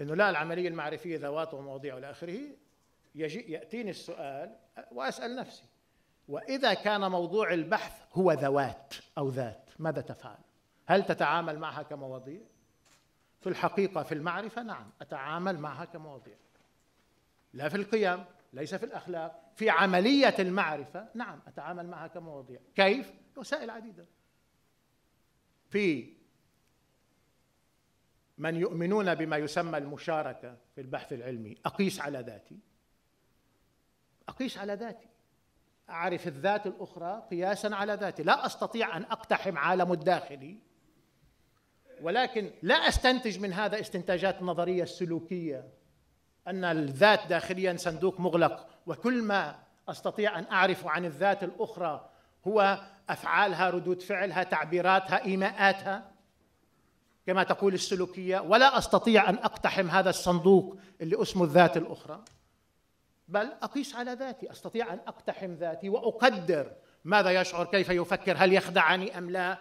أنه لا العملية المعرفية ذوات ومواضيع إلى آخره يجي يأتيني السؤال وأسأل نفسي وإذا كان موضوع البحث هو ذوات أو ذات ماذا تفعل؟ هل تتعامل معها كمواضيع؟ في الحقيقة في المعرفة نعم أتعامل معها كمواضيع لا في القيم ليس في الأخلاق في عملية المعرفة نعم أتعامل معها كمواضيع كيف؟ وسائل عديدة في من يؤمنون بما يسمى المشاركة في البحث العلمي أقيس على ذاتي. أقيس على ذاتي. أعرف الذات الأخرى قياسا على ذاتي. لا أستطيع أن أقتحم عالم الداخلي ولكن لا أستنتج من هذا استنتاجات النظريه السلوكيه أن الذات داخليا صندوق مغلق وكل ما أستطيع أن أعرف عن الذات الأخرى هو أفعالها ردود فعلها تعبيراتها إيماءاتها. كما تقول السلوكية ولا أستطيع أن أقتحم هذا الصندوق اللي اسمه الذات الأخرى. بل أقيس على ذاتي أستطيع أن أقتحم ذاتي وأقدر ماذا يشعر كيف يفكر هل يخدعني أم لا.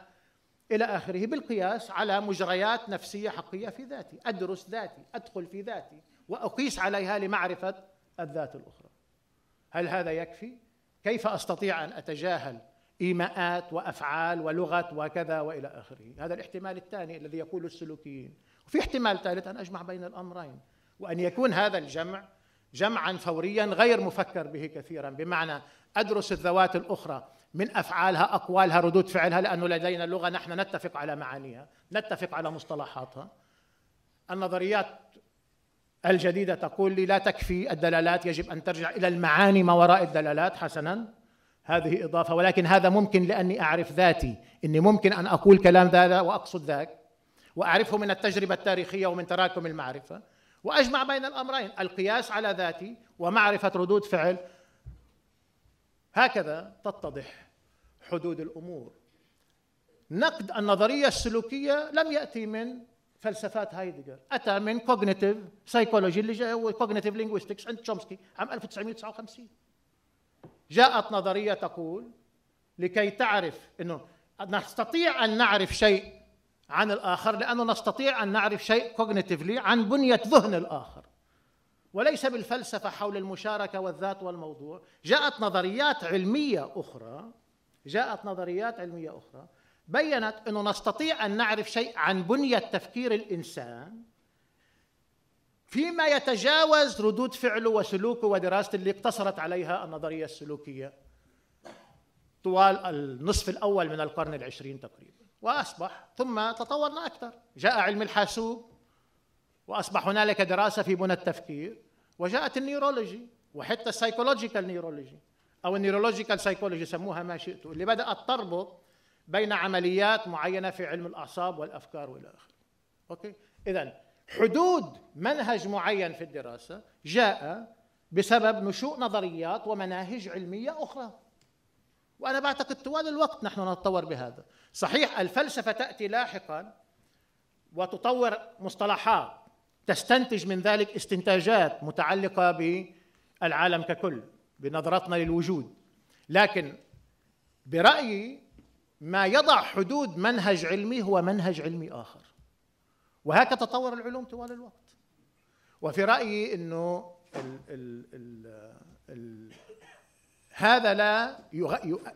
إلى آخره بالقياس على مجريات نفسية حقيقية في ذاتي. أدرس ذاتي أدخل في ذاتي وأقيس عليها لمعرفة الذات الأخرى. هل هذا يكفي؟ كيف أستطيع أن أتجاهل إيماءات وأفعال ولغة وكذا وإلى آخره. هذا الاحتمال الثاني الذي يقوله السلوكيين. وفي احتمال ثالث أن أجمع بين الأمرين وأن يكون هذا الجمع جمعا فوريا غير مفكر به كثيرا. بمعنى أدرس الذوات الأخرى من أفعالها أقوالها ردود فعلها لأنه لدينا لغة نحن نتفق على معانيها نتفق على مصطلحاتها. النظريات الجديدة تقول لي لا تكفي الدلالات يجب أن ترجع إلى المعاني ما وراء الدلالات حسنا. هذه إضافة ولكن هذا ممكن لأني أعرف ذاتي. إني ممكن أن أقول كلام ذا وأقصد ذاك وأعرفه من التجربة التاريخية ومن تراكم المعرفة وأجمع بين الأمرين القياس على ذاتي ومعرفة ردود فعل. هكذا تتضح حدود الأمور. نقد النظرية السلوكية لم يأتي من فلسفات هايدجر أتى من cognitive psychology اللي جاء cognitive linguistics عند تشومسكي عام 1959 جاءت نظرية تقول لكي تعرف إنه نستطيع أن نعرف شيء عن الآخر لأنه نستطيع أن نعرف شيء كوجنيتيفلي عن بنية ذهن الآخر. وليس بالفلسفة حول المشاركة والذات والموضوع. جاءت نظريات علمية أخرى جاءت نظريات علمية أخرى بينت إنه نستطيع أن نعرف شيء عن بنية تفكير الإنسان فيما يتجاوز ردود فعله وسلوكه ودراسته اللي اقتصرت عليها النظرية السلوكية. طوال النصف الأول من القرن العشرين تقريبا. وأصبح ثم تطورنا أكثر. جاء علم الحاسوب وأصبح هنالك دراسة في بنى التفكير وجاءت ال neurology وحتى ال psychological neurology أو ال neurological psychology سموها ما شئتوا اللي بدأت تربط بين عمليات معينة في علم الأعصاب والأفكار والى اخره okay؟ اذا حدود منهج معين في الدراسة جاء بسبب نشوء نظريات ومناهج علمية أخرى. وأنا بعتقد طوال الوقت نحن نتطور بهذا. صحيح الفلسفة تأتي لاحقا وتطور مصطلحات تستنتج من ذلك استنتاجات متعلقة بالعالم ككل بنظرتنا للوجود. لكن برأيي ما يضع حدود منهج علمي هو منهج علمي آخر. وهكذا تطور العلوم طوال الوقت. وفي رأيي إنه ال ال ال ال هذا لا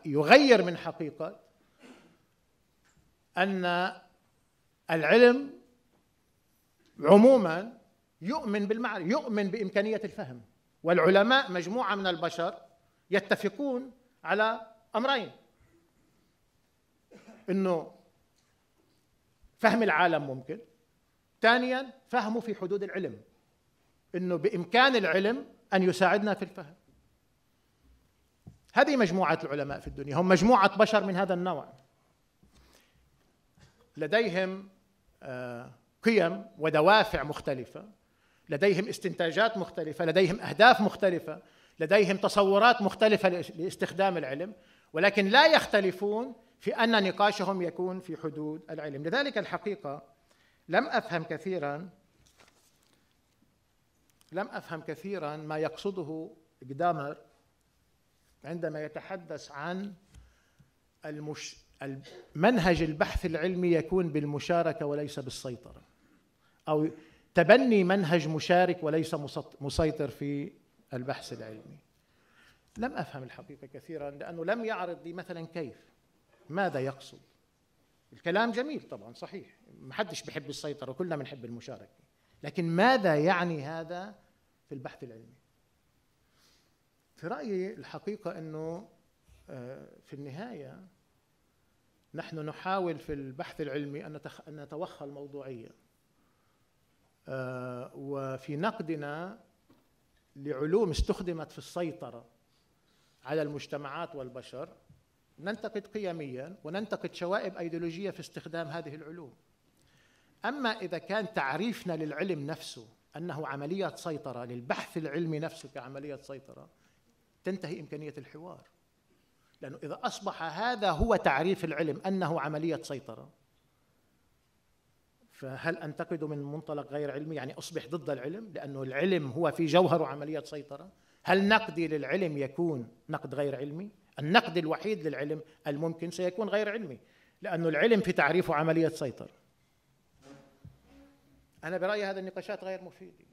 يغير من حقيقة أن العلم عموما يؤمن بالمعرفة يؤمن بإمكانية الفهم. والعلماء مجموعة من البشر يتفقون على أمرين. إنه فهم العالم ممكن ثانيا فهمه في حدود العلم. إنه بإمكان العلم أن يساعدنا في الفهم. هذه مجموعة العلماء في الدنيا. هم مجموعة بشر من هذا النوع. لديهم آه، قيم ودوافع مختلفة. لديهم استنتاجات مختلفة. لديهم أهداف مختلفة. لديهم تصورات مختلفة لاستخدام العلم. ولكن لا يختلفون في أن نقاشهم يكون في حدود العلم. لذلك الحقيقة لم أفهم كثيرا لم أفهم كثيرا ما يقصده جدامر عندما يتحدث عن المش... منهج البحث العلمي يكون بالمشاركة وليس بالسيطرة. أو تبني منهج مشارك وليس مسيطر في البحث العلمي. لم أفهم الحقيقة كثيرا لأنه لم يعرض لي مثلا كيف ماذا يقصد. الكلام جميل طبعا صحيح. ما حدش بحب السيطرة كلنا بنحب المشاركة. لكن ماذا يعني هذا في البحث العلمي؟ في رأيي الحقيقة إنه آه، في النهاية نحن نحاول في البحث العلمي أن نتوخى الموضوعية. آه، وفي نقدنا لعلوم استخدمت في السيطرة على المجتمعات والبشر ننتقد قيميا وننتقد شوائب أيديولوجية في استخدام هذه العلوم. أما إذا كان تعريفنا للعلم نفسه أنه عمليه سيطرة للبحث العلمي نفسه كعمليه سيطرة تنتهي إمكانية الحوار. لأنه إذا أصبح هذا هو تعريف العلم أنه عمليه سيطرة فهل انتقده من منطلق غير علمي؟ يعني أصبح ضد العلم لأنه العلم هو في جوهره عمليه سيطرة؟ هل نقدي للعلم يكون نقد غير علمي؟ النقد الوحيد للعلم الممكن سيكون غير علمي لأن العلم في تعريفه عملية سيطرة. أنا برأيي هذه النقاشات غير مفيدة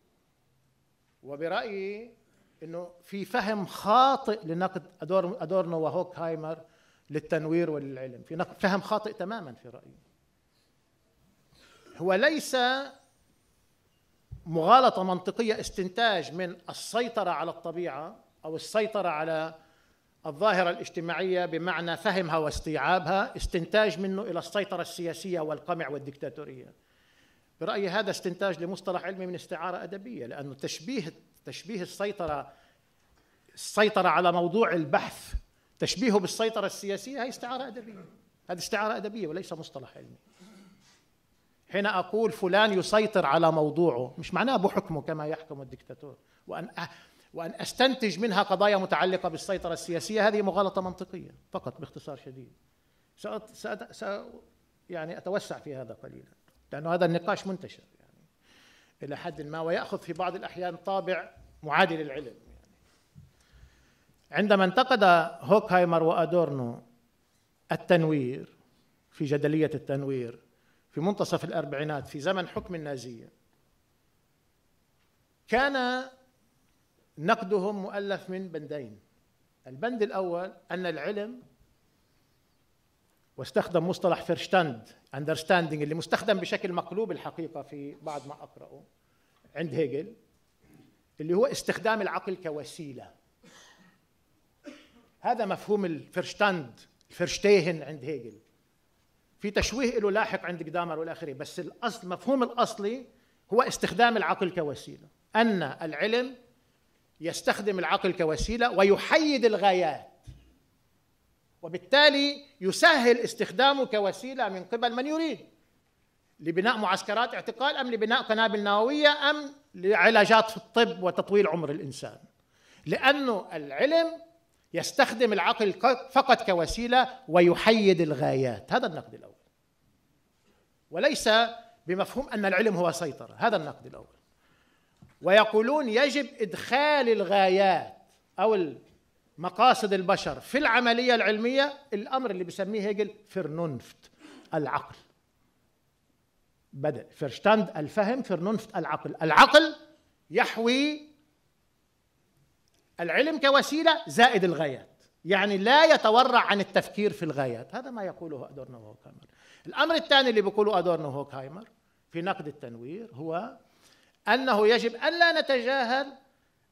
وبرأيي أنه في فهم خاطئ لنقد أدورنو وهوكهايمر للتنوير وللعلم. في فهم خاطئ تماما في رأيي. هو ليس مغالطة منطقية استنتاج من السيطرة على الطبيعة أو السيطرة على الظاهرة الاجتماعية بمعنى فهمها واستيعابها استنتاج منه إلى السيطرة السياسية والقمع والدكتاتورية. برأيي هذا استنتاج لمصطلح علمي من استعارة أدبية لأنه تشبيه تشبيه السيطرة السيطرة على موضوع البحث تشبيهه بالسيطرة السياسية هي استعارة أدبية. هذه استعارة أدبية وليس مصطلح علمي. حين أقول فلان يسيطر على موضوعه مش معناه بحكمه كما يحكم الدكتاتور. وأن وأن أستنتج منها قضايا متعلقة بالسيطرة السياسية هذه مغالطة منطقية فقط باختصار شديد سأت... سأت... سأ... يعني أتوسع في هذا قليلا لأنه هذا النقاش منتشر يعني إلى حد ما ويأخذ في بعض الأحيان طابع معادي للعلم يعني. عندما انتقد هوركهايمر وأدورنو التنوير في جدلية التنوير في منتصف الأربعينات في زمن حكم النازية كان نقدهم مؤلف من بندين. البند الأول أن العلم واستخدم مصطلح Verstand understanding اللي مستخدم بشكل مقلوب الحقيقة في بعد ما أقرأه عند هيجل اللي هو استخدام العقل كوسيلة. هذا مفهوم ال Verstand ال Verstehen عند هيجل. في تشويه له لاحق عند غادامر والآخرين بس الأصل مفهوم الأصلي هو استخدام العقل كوسيلة. أن العلم يستخدم العقل كوسيلة ويحيد الغايات. وبالتالي يسهل استخدامه كوسيلة من قبل من يريد. لبناء معسكرات اعتقال أم لبناء قنابل نووية أم لعلاجات في الطب وتطويل عمر الإنسان. لأنه العلم يستخدم العقل فقط كوسيلة ويحيد الغايات. هذا النقد الأول. وليس بمفهوم أن العلم هو سيطرة. هذا النقد الأول. ويقولون يجب إدخال الغايات أو مقاصد البشر في العملية العلمية الأمر اللي بسميه هيجل Vernunft العقل. بدل Verstand الفهم Vernunft العقل. العقل يحوي العلم كوسيلة زائد الغايات يعني لا يتورع عن التفكير في الغايات. هذا ما يقوله أدورنو وهوركهايمر الأمر الثاني اللي بيقوله أدورنو وهوركهايمر في نقد التنوير هو أنه يجب أن لا نتجاهل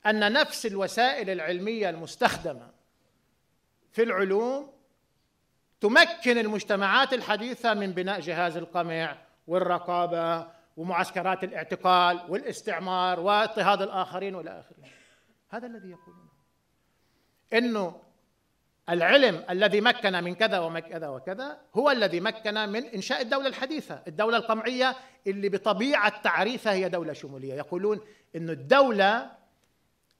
أن نفس الوسائل العلمية المستخدمة في العلوم تمكن المجتمعات الحديثة من بناء جهاز القمع والرقابة ومعسكرات الاعتقال والاستعمار واضطهاد الآخرين والى آخره هذا الذي يقولونه إنه العلم الذي مكن من كذا وكذا وكذا هو الذي مكن من إنشاء الدولة الحديثة، الدولة القمعية اللي بطبيعة تعريفها هي دولة شمولية، يقولون انه الدولة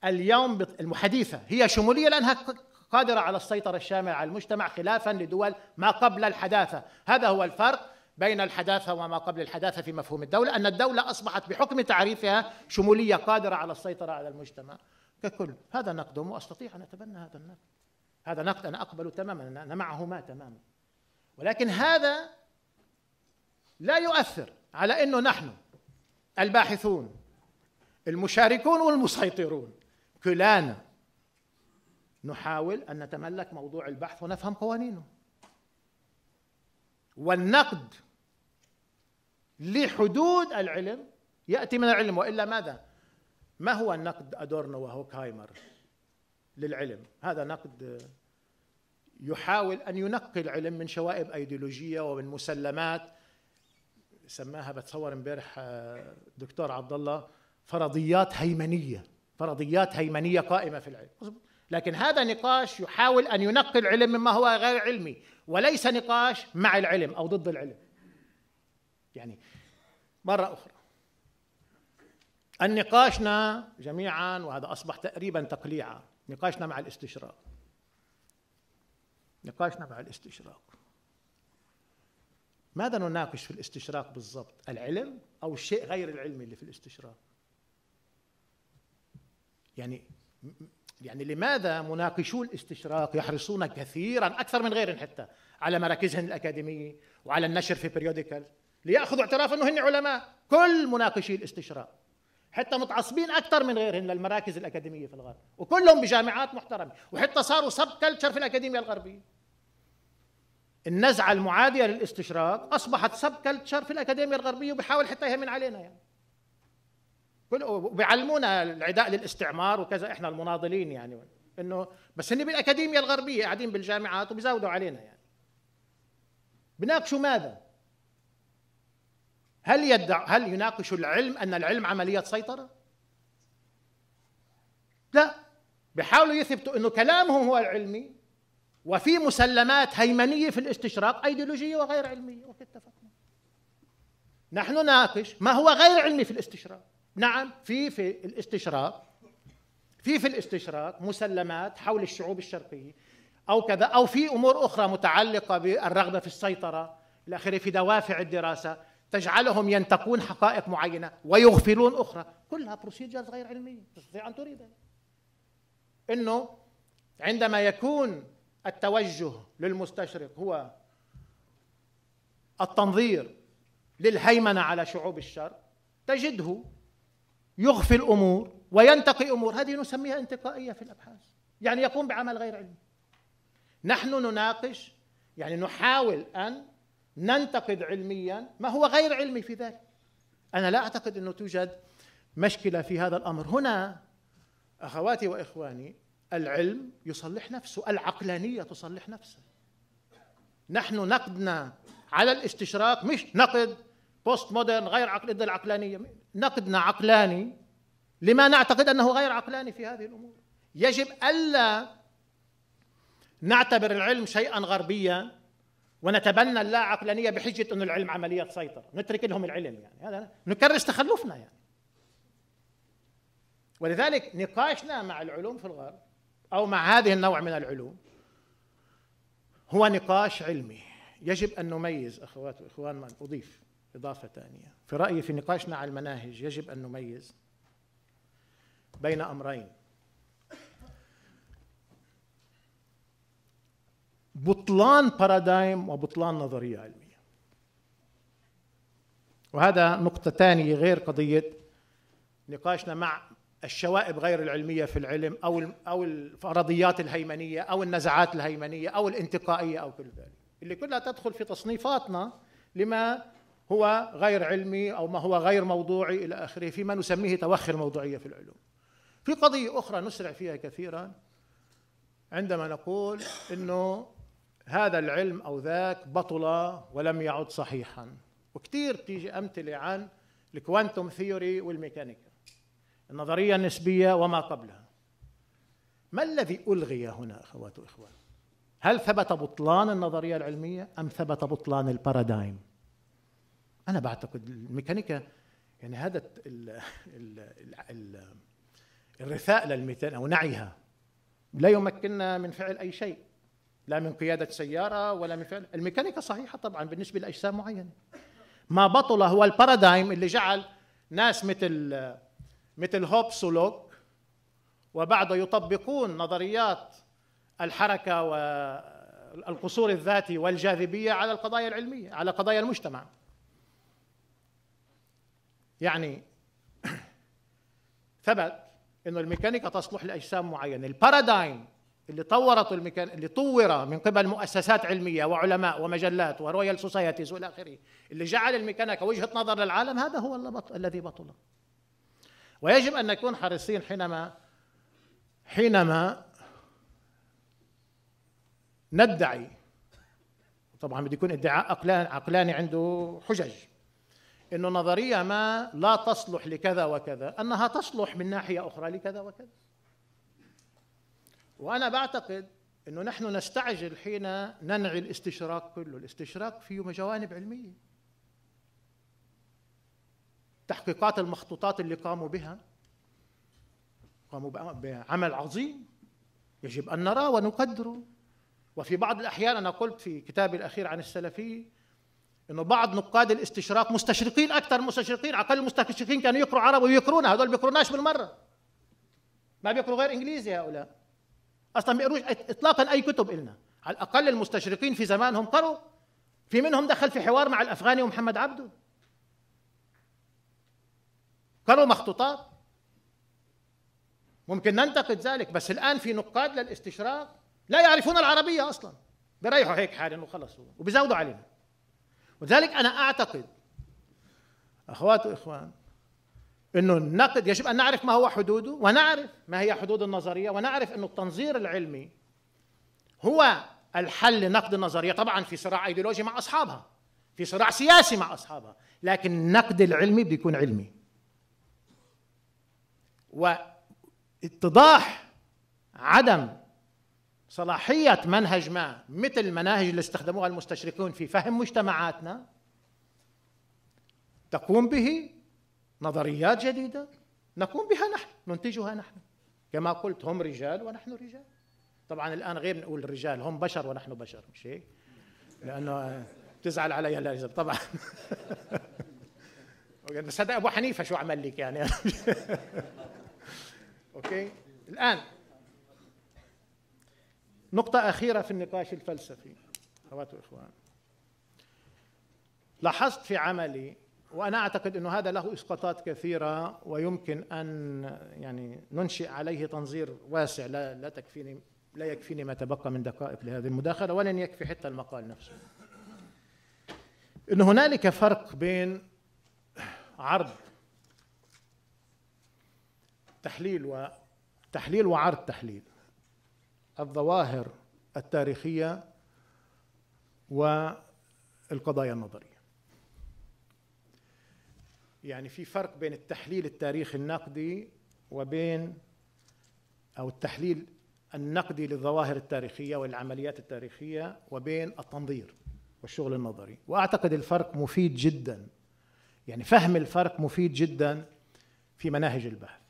اليوم الحديثه هي شمولية لأنها قادرة على السيطرة الشاملة على المجتمع خلافا لدول ما قبل الحداثة، هذا هو الفرق بين الحداثة وما قبل الحداثة في مفهوم الدولة، أن الدولة أصبحت بحكم تعريفها شمولية قادرة على السيطرة على المجتمع. ككل هذا نقد وأستطيع أن أتبنى هذا النقد. هذا نقد أنا أقبل تماما أنا معهما تماما. ولكن هذا لا يؤثر على إنه نحن الباحثون المشاركون والمسيطرون. كلانا نحاول أن نتملك موضوع البحث ونفهم قوانينه. والنقد لحدود العلم يأتي من العلم وإلا ماذا؟ ما هو النقد أدورنو وهوكهايمر للعلم؟ هذا نقد يحاول أن ينقي العلم من شوائب أيديولوجية ومن مسلمات. سماها بتصور امبارح آه، دكتور عبد الله فرضيات هيمنية. فرضيات هيمنية قائمة في العلم. لكن هذا نقاش يحاول أن ينقي العلم مما هو غير علمي وليس نقاش مع العلم أو ضد العلم. يعني مرة أخرى النقاشنا جميعا وهذا أصبح تقريبا تقليعا نقاشنا مع الاستشراق. نقاشنا مع الاستشراق. ماذا نناقش في الاستشراق بالضبط؟ العلم أو الشيء غير العلمي اللي في الاستشراق؟ يعني يعني لماذا مناقشو الاستشراق يحرصون كثيرا أكثر من غيرهم حتى؟ على مراكزهم الاكاديميه وعلى النشر في بريوديكال ليأخذوا اعتراف إنه هن علماء. كل مناقشي الاستشراق. حتى متعصبين أكثر من غيرهم للمراكز الأكاديمية في الغرب. وكلهم بجامعات محترمة. وحتى صاروا subculture في الأكاديمية الغربية. النزعة المعادية للاستشراق أصبحت subculture في الأكاديمية الغربية وبيحاول حتى يهمن علينا يعني. وبيعلمونا العداء للاستعمار وكذا. إحنا المناضلين يعني. إنه بس هن بالأكاديمية الغربية قاعدين بالجامعات وبيزودوا علينا يعني. بناقشوا ماذا؟ هل يدع هل يناقش العلم أن العلم عملية سيطرة؟ لا. بيحاولوا يثبتوا إنه كلامهم هو العلمي وفي مسلمات هيمنية في الاستشراق أيديولوجية وغير علمية اتفقنا. نحن نناقش ما هو غير علمي في الاستشراق نعم في في الاستشراق في في الاستشراق مسلمات حول الشعوب الشرقية أو كذا أو في أمور أخرى متعلقة بالرغبة في السيطرة إلى آخره في دوافع الدراسة. تجعلهم ينتقون حقائق معينة ويغفلون أخرى. كلها بروسيجرز غير علمية. تستطيع أن تريد. أنه عندما يكون التوجه للمستشرق هو التنظير للهيمنة على شعوب الشرق تجده يغفل أمور وينتقي أمور. هذه نسميها انتقائية في الأبحاث. يعني يقوم بعمل غير علمي. نحن نناقش يعني نحاول أن ننتقد علميا ما هو غير علمي في ذلك؟ أنا لا أعتقد أنه توجد مشكلة في هذا الأمر. هنا أخواتي وإخواني العلم يصلح نفسه العقلانية تصلح نفسها. نحن نقدنا على الاستشراق مش نقد بوست مودرن غير عقل ضد العقلانية. نقدنا عقلاني لما نعتقد أنه غير عقلاني في هذه الأمور. يجب ألا نعتبر العلم شيئا غربيا ونتبنى اللا عقلانية بحجة أن العلم عملية سيطرة. نترك لهم العلم يعني. هذا نكرس تخلفنا يعني. ولذلك نقاشنا مع العلوم في الغرب أو مع هذه النوع من العلوم هو نقاش علمي. يجب أن نميز أخوات وإخوان من أضيف إضافة ثانية. في رأيي في نقاشنا على المناهج يجب أن نميز بين أمرين. بطلان بارادايم وبطلان نظرية علمية وهذا نقطة ثانية غير قضية نقاشنا مع الشوائب غير العلمية في العلم أو أو الفرضيات الهيمنية أو النزعات الهيمنية أو الانتقائية أو كل ذلك اللي كلها تدخل في تصنيفاتنا لما هو غير علمي أو ما هو غير موضوعي إلى آخره فيما نسميه توخي الموضوعية في العلوم. في قضية أخرى نسرع فيها كثيرا عندما نقول إنه هذا العلم أو ذاك بطل ولم يعد صحيحا. وكثير بتيجي أمثلة عن الكوانتوم ثيوري والميكانيكا النظرية النسبية وما قبلها. ما الذي ألغي هنا أخوات وإخوان؟ هل ثبت بطلان النظرية العلمية أم ثبت بطلان البارادايم أنا بعتقد الميكانيكا يعني هذا ال ال ال الرثاء للميتان أو نعيها. لا يمكننا من فعل أي شيء. لا من قيادة سيارة ولا من فعل. الميكانيكا صحيحة طبعا بالنسبة لأجسام معينة. ما بطل هو البارادايم اللي جعل ناس مثل مثل هوبس ولوك وبعده يطبقون نظريات الحركة والقصور الذاتي والجاذبية على القضايا العلمية على قضايا المجتمع. يعني *clears throat* ثبت إنه الميكانيكا تصلح لأجسام معينة. ال paradigm اللي طورته الميكان اللي طور من قبل مؤسسات علمية وعلماء ومجلات و Royal Societies والى آخره اللي جعل الميكانيكا وجهه نظر للعالم هذا هو الذي بطل ويجب أن نكون حريصين حينما حينما ندعي طبعا بده يكون ادعاء عقلاني عنده حجج إنه نظرية ما لا تصلح لكذا وكذا أنها تصلح من ناحية أخرى لكذا وكذا. وأنا بعتقد إنه نحن نستعجل حين ننعي الاستشراق كله. الاستشراق فيه جوانب علمية. تحقيقات المخطوطات اللي قاموا بها قاموا بعمل عظيم يجب أن نراه ونقدره. وفي بعض الأحيان أنا قلت في كتابي الأخير عن السلفيه إنه بعض نقاد الاستشراق مستشرقين أكثر مستشرقين أقل المستشرقين كانوا يقروا عربي ويقرونا هذول بيقروناش بالمرة ما بيقروا غير إنجليزي هؤلاء. أصلا بيقروش اطلاقا أي كتب إلنا. على الأقل المستشرقين في زمانهم قروا في منهم دخل في حوار مع الأفغاني ومحمد عبده. قروا مخطوطات. ممكن ننتقد ذلك بس الآن في نقاد للاستشراق لا يعرفون العربية أصلا. بيريحوا هيك حالهم وخلص وبيزودوا علينا. ولذلك أنا أعتقد. اخوات واخوان إنه النقد يجب أن نعرف ما هو حدوده ونعرف ما هي حدود النظرية ونعرف إنه التنظير العلمي هو الحل لنقد النظرية طبعا في صراع إيديولوجي مع أصحابها في صراع سياسي مع أصحابها لكن النقد العلمي بده يكون علمي. واتضاح عدم صلاحية منهج ما مثل المناهج اللي استخدموها المستشرقون في فهم مجتمعاتنا تقوم به نظريات جديدة. نقوم بها نحن ننتجها نحن. كما قلت هم رجال ونحن رجال. طبعا الآن غير نقول الرجال هم بشر ونحن بشر مش هيك؟ لأنه تزعل علي لا طبعا. *laughs* بس هذا أبو حنيفة شو عمل لك يعني؟ *laughs* أوكي الآن. نقطة أخيرة في النقاش الفلسفي. أخوات وإخوان لاحظت في عملي وأنا أعتقد أنه هذا له إسقاطات كثيرة ويمكن أن يعني ننشئ عليه تنظير واسع لا, لا تكفيني لا يكفيني ما تبقى من دقائق لهذه المداخلة ولن يكفي حتى المقال نفسه. أن هنالك فرق بين عرض تحليل وتحليل وعرض تحليل الظواهر التاريخية والقضايا النظرية. يعني في فرق بين التحليل التاريخي النقدي وبين أو التحليل النقدي للظواهر التاريخية والعمليات التاريخية وبين التنظير والشغل النظري. وأعتقد الفرق مفيد جدا. يعني فهم الفرق مفيد جدا في مناهج البحث.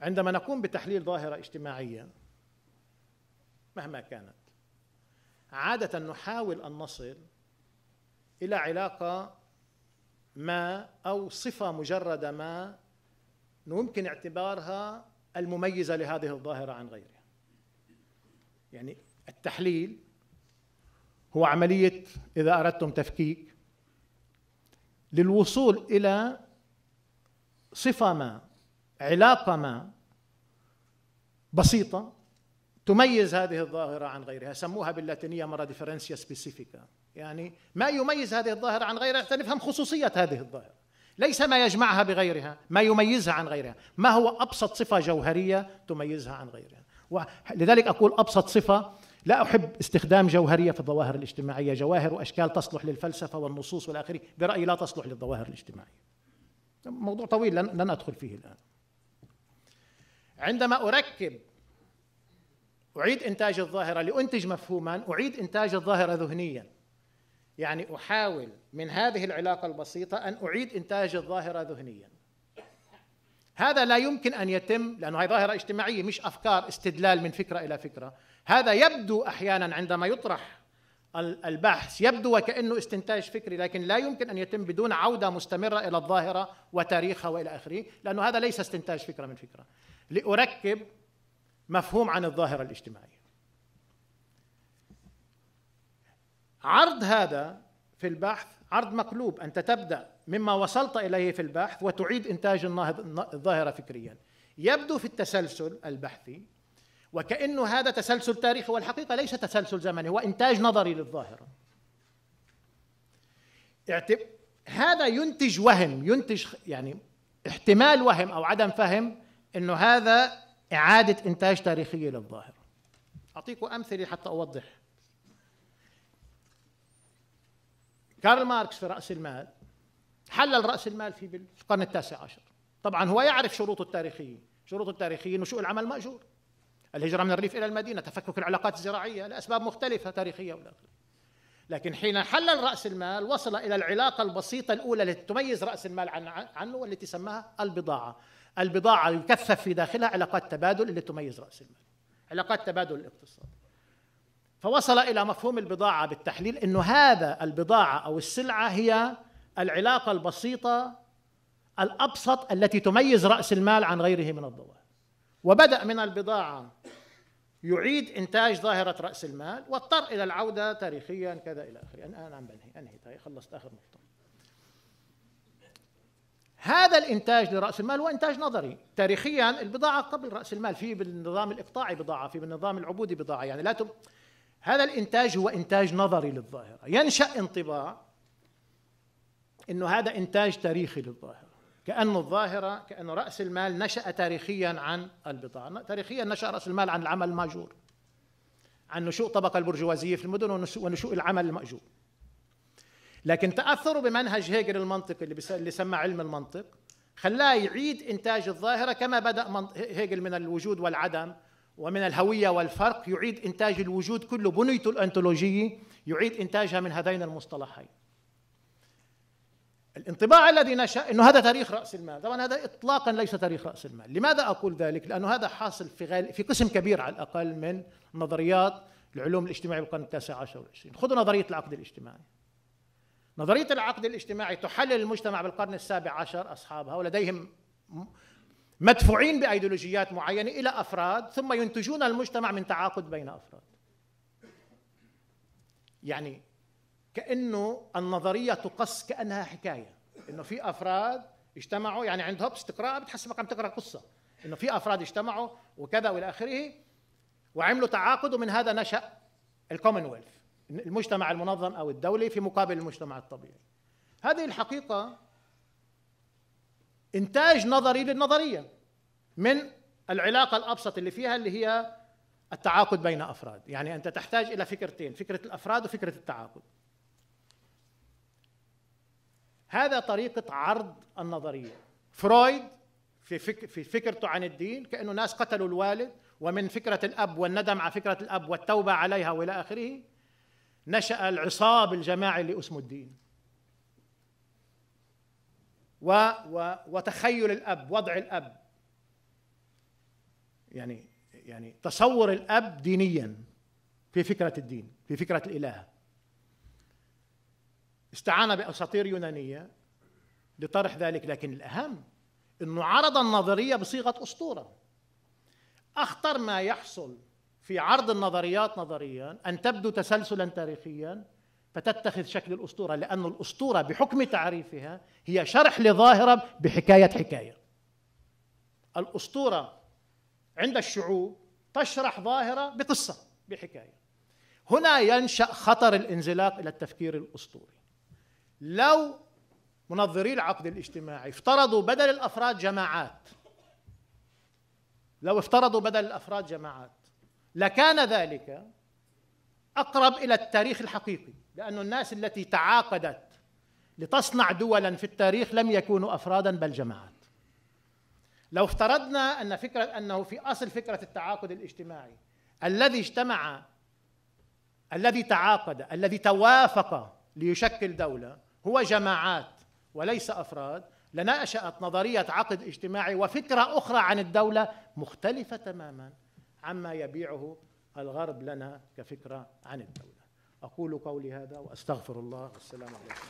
عندما نقوم بتحليل ظاهرة اجتماعية مهما كانت عادة نحاول أن نصل إلى علاقة ما أو صفة مجردة ما يمكن اعتبارها المميزة لهذه الظاهرة عن غيرها. يعني التحليل هو عملية إذا أردتم تفكيك للوصول إلى صفة ما علاقة ما بسيطة تميز هذه الظاهرة عن غيرها سموها باللاتينية مرة ديفرنسيا سبيسيفيكا يعني ما يميز هذه الظاهرة عن غيرها؟ حتى نفهم خصوصية هذه الظاهرة. ليس ما يجمعها بغيرها ما يميزها عن غيرها. ما هو أبسط صفة جوهرية تميزها عن غيرها؟ ولذلك أقول أبسط صفة لا أحب استخدام جوهرية في الظواهر الاجتماعية. جواهر وأشكال تصلح للفلسفة والنصوص والآخرين. برأيي لا تصلح للظواهر الاجتماعية. موضوع طويل لن, أدخل فيه الآن. عندما أركب أعيد إنتاج الظاهرة لأنتج مفهوما أعيد إنتاج الظاهرة ذهنيا. يعني أحاول من هذه العلاقة البسيطة أن أعيد إنتاج الظاهرة ذهنيا. هذا لا يمكن أن يتم لأنه هذه ظاهرة اجتماعية مش أفكار استدلال من فكرة إلى فكرة. هذا يبدو أحيانا عندما يطرح البحث يبدو وكأنه استنتاج فكري لكن لا يمكن أن يتم بدون عودة مستمرة إلى الظاهرة وتاريخها وإلى آخره لأنه هذا ليس استنتاج فكرة من فكرة. لأركب مفهوم عن الظاهرة الاجتماعية. عرض هذا في البحث عرض مقلوب أنت تبدأ مما وصلت إليه في البحث وتعيد إنتاج الظاهرة فكريا. يبدو في التسلسل البحثي وكأنه هذا تسلسل تاريخي والحقيقة ليس تسلسل زمني هو إنتاج نظري للظاهرة. هذا ينتج وهم ينتج يعني احتمال وهم أو عدم فهم أنه هذا إعادة إنتاج تاريخية للظاهرة. أعطيكم أمثلة حتى أوضح. كارل ماركس في رأس المال حلل رأس المال في القرن التاسع عشر. طبعا هو يعرف شروطه التاريخية شروطه التاريخية نشوء العمل مأجور. الهجرة من الريف إلى المدينة تفكك العلاقات الزراعية لأسباب مختلفة تاريخية ولا لكن حين حلل رأس المال وصل إلى العلاقة البسيطة الأولى التي تميز رأس المال عنه والتي سماها البضاعة. البضاعة يكثف في داخلها علاقات تبادل اللي تميز رأس المال. علاقات تبادل الاقتصاد. فوصل إلى مفهوم البضاعة بالتحليل أنه هذا البضاعة أو السلعة هي العلاقة البسيطة الأبسط التي تميز رأس المال عن غيره من الظواهر وبدأ من البضاعة. يعيد إنتاج ظاهرة رأس المال واضطر إلى العودة تاريخيا كذا إلى آخره. أنا عم بنهي أنهي. خلصت آخر نقطة. هذا الإنتاج لرأس المال هو إنتاج نظري. تاريخيا البضاعة قبل رأس المال. في بالنظام الإقطاعي بضاعة في بالنظام العبودي بضاعة. يعني لا تب... هذا الإنتاج هو إنتاج نظري للظاهرة. ينشأ انطباع إنه هذا إنتاج تاريخي للظاهرة. كأن الظاهرة كأن رأس المال نشأ تاريخيا عن البضاعة. تاريخيا نشأ رأس المال عن العمل المأجور عن نشوء طبقة البرجوازية في المدن ونشوء العمل المأجور. لكن تأثره بمنهج هيجل المنطق اللي, اللي سمى علم المنطق خلاه يعيد إنتاج الظاهرة كما بدأ هيجل من الوجود والعدم ومن الهوية والفرق يعيد إنتاج الوجود كله. بنيته الأنتولوجية يعيد إنتاجها من هذين المصطلحين. الانطباع الذي نشأ إنه هذا تاريخ رأس المال. طبعا هذا اطلاقا ليس تاريخ رأس المال. لماذا أقول ذلك؟ لأنه هذا حاصل في غال... في قسم كبير على الأقل من نظريات العلوم الاجتماعية بالقرن التاسع عشر والعشرين. خذوا نظرية العقد الاجتماعي. نظرية العقد الاجتماعي تحلل المجتمع بالقرن السابع عشر أصحابها ولديهم مدفوعين بأيديولوجيات معينة إلى أفراد ثم ينتجون المجتمع من تعاقد بين أفراد. يعني كأنه النظرية تقص كأنها حكاية. إنه في أفراد اجتمعوا يعني عندهم استقراء بتحسبك عم تقرأ قصة. إنه في أفراد اجتمعوا وكذا وإلى آخره وعملوا تعاقد ومن هذا نشأ الكومنولث المجتمع المنظم أو الدولي في مقابل المجتمع الطبيعي. هذه الحقيقة إنتاج نظري للنظرية من العلاقة الأبسط اللي فيها اللي هي التعاقد بين أفراد. يعني أنت تحتاج إلى فكرتين فكرة الأفراد وفكرة التعاقد. هذا طريقة عرض النظرية. فرويد في فك في فكرته عن الدين كأنه ناس قتلوا الوالد ومن فكرة الأب والندم على فكرة الأب والتوبة عليها وإلى آخره نشأ العصاب الجماعي اللي اسمه الدين. و و وتخيل الأب وضع الأب. يعني يعني تصور الأب دينيا في فكرة الدين في فكرة الإله. استعان بأساطير يونانية لطرح ذلك لكن الأهم إنه عرض النظرية بصيغة أسطورة. أخطر ما يحصل في عرض النظريات نظريا أن تبدو تسلسلا تاريخيا فتتخذ شكل الأسطورة لأن الأسطورة بحكم تعريفها هي شرح لظاهرة بحكاية حكاية. الأسطورة عند الشعوب تشرح ظاهرة بقصة بحكاية. هنا ينشأ خطر الانزلاق إلى التفكير الأسطوري. لو منظري العقد الاجتماعي افترضوا بدل الأفراد جماعات لو افترضوا بدل الأفراد جماعات لكان ذلك أقرب إلى التاريخ الحقيقي لأن الناس التي تعاقدت لتصنع دولا في التاريخ لم يكونوا افرادا بل جماعات. لو افترضنا أن فكرة أنه في أصل فكرة التعاقد الاجتماعي الذي اجتمع الذي تعاقد الذي توافق ليشكل دولة هو جماعات وليس أفراد لنشات نظرية عقد اجتماعي وفكرة أخرى عن الدولة مختلفة تماما عما يبيعه الغرب لنا كفكرة عن الدولة. أقول قولي هذا وأستغفر الله والسلام عليكم.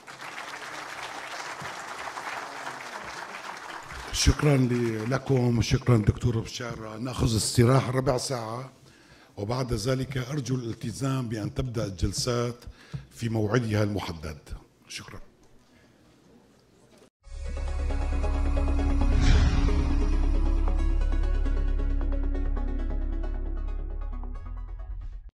شكرا لكم وشكرا دكتور بشار. نأخذ استراحة ربع ساعة وبعد ذلك أرجو الالتزام بأن تبدأ الجلسات في موعدها المحدد. شكرا.